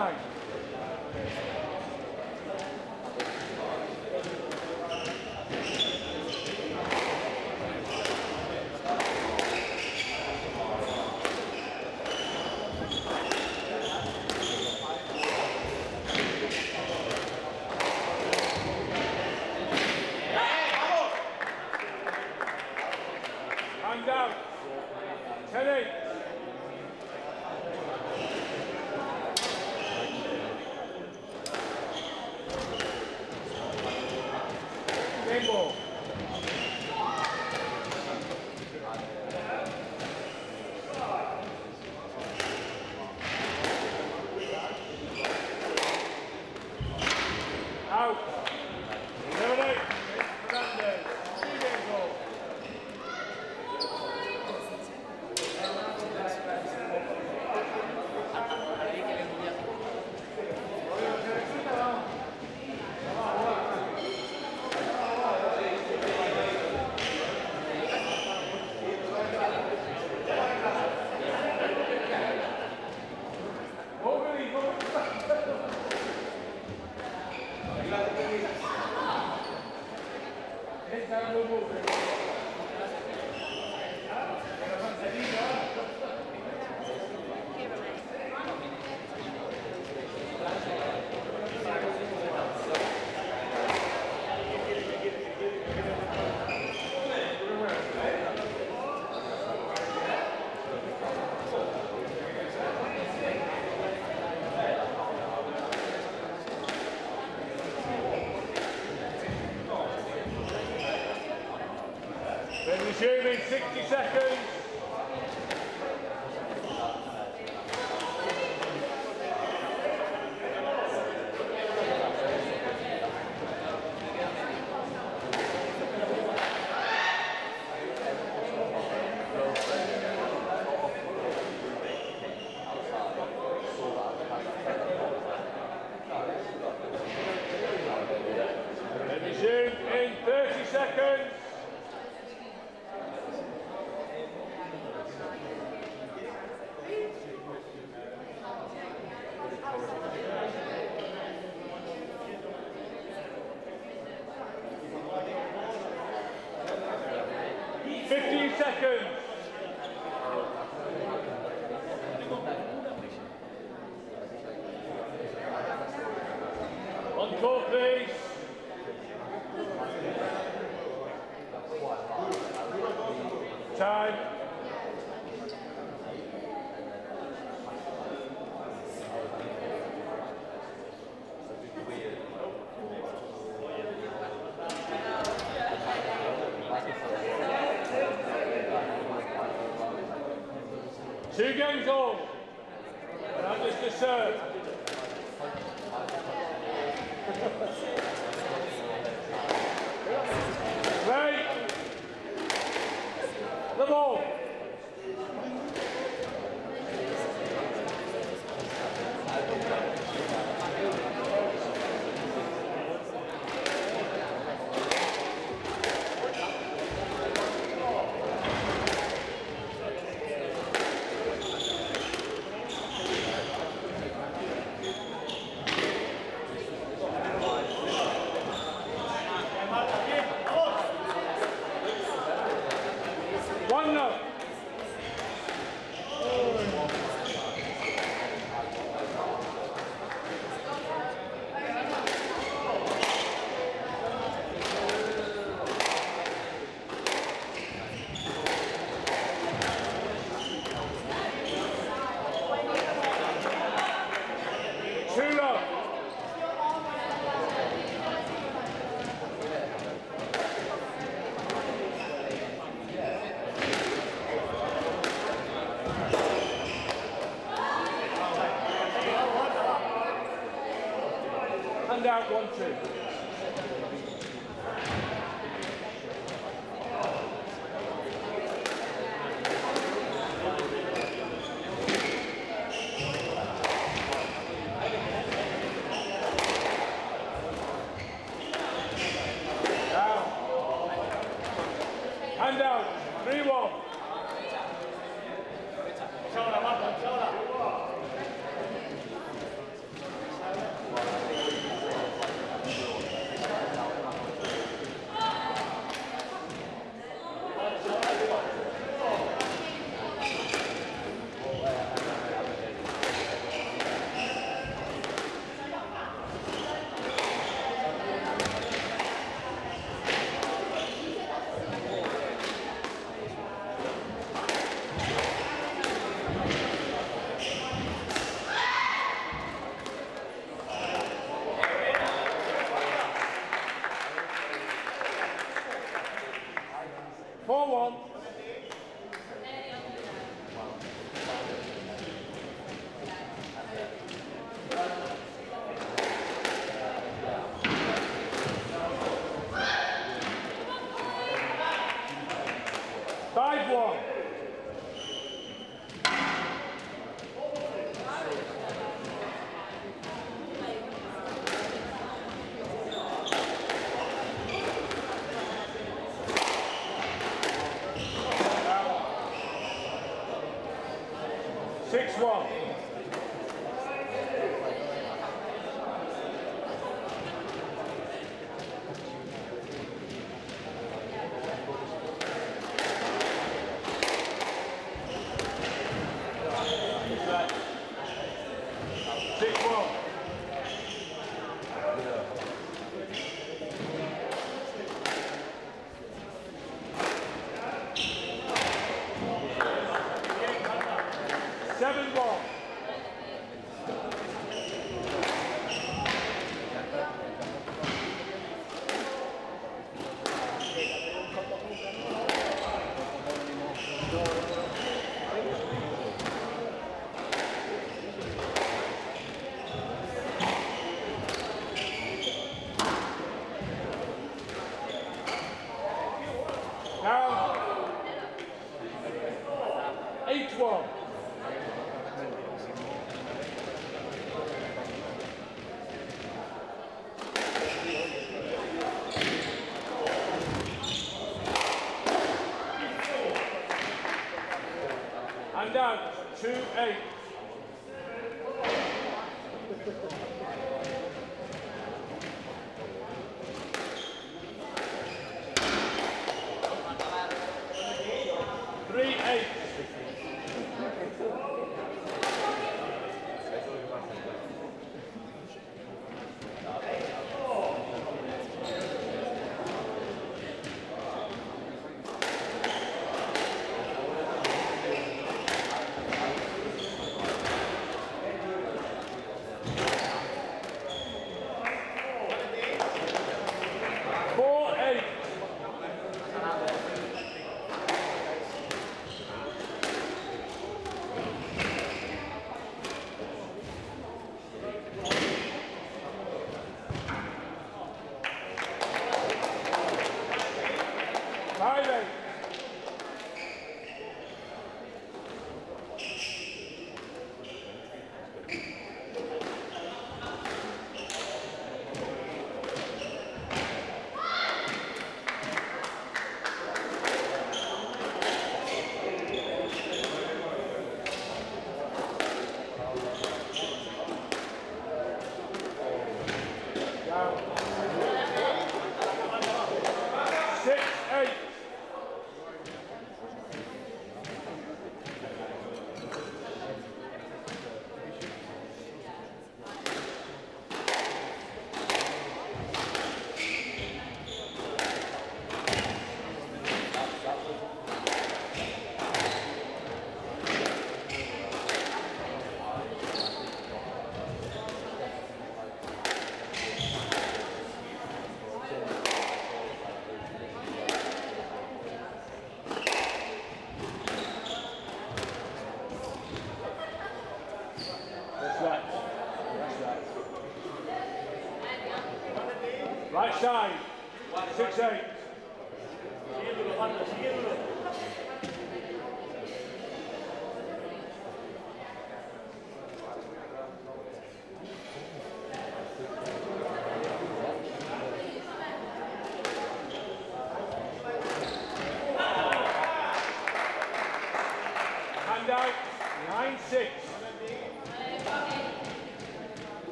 Eight in 30 seconds. Out one,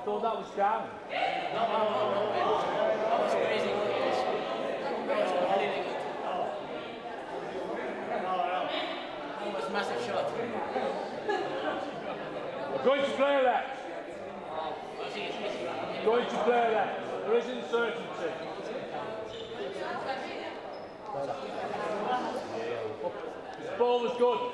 I thought that was down. massive shot. Going to play left. Going to play left. There is uncertainty. This ball was good.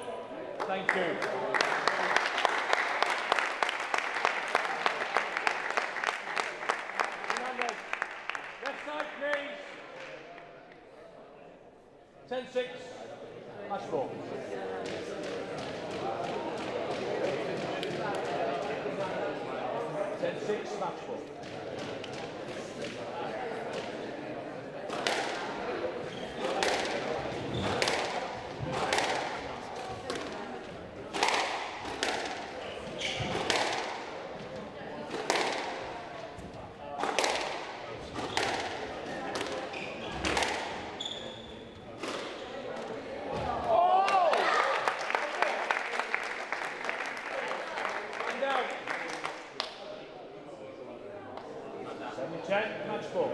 Ten, match ball.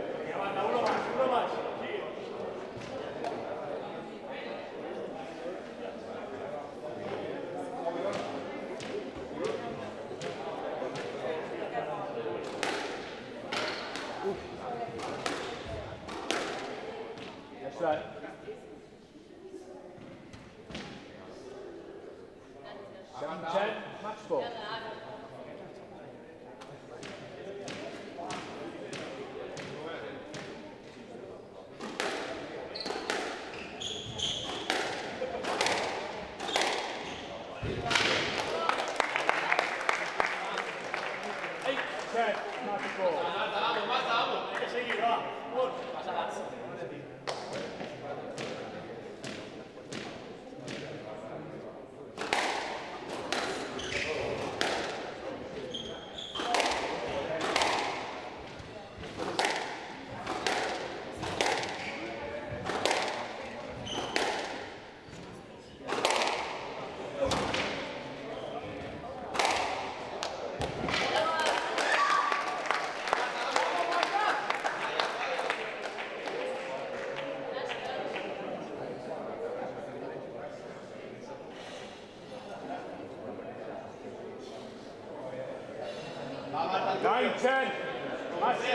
That's right. Seven ten, match ball. Eight ten, match ball. Nine ten, match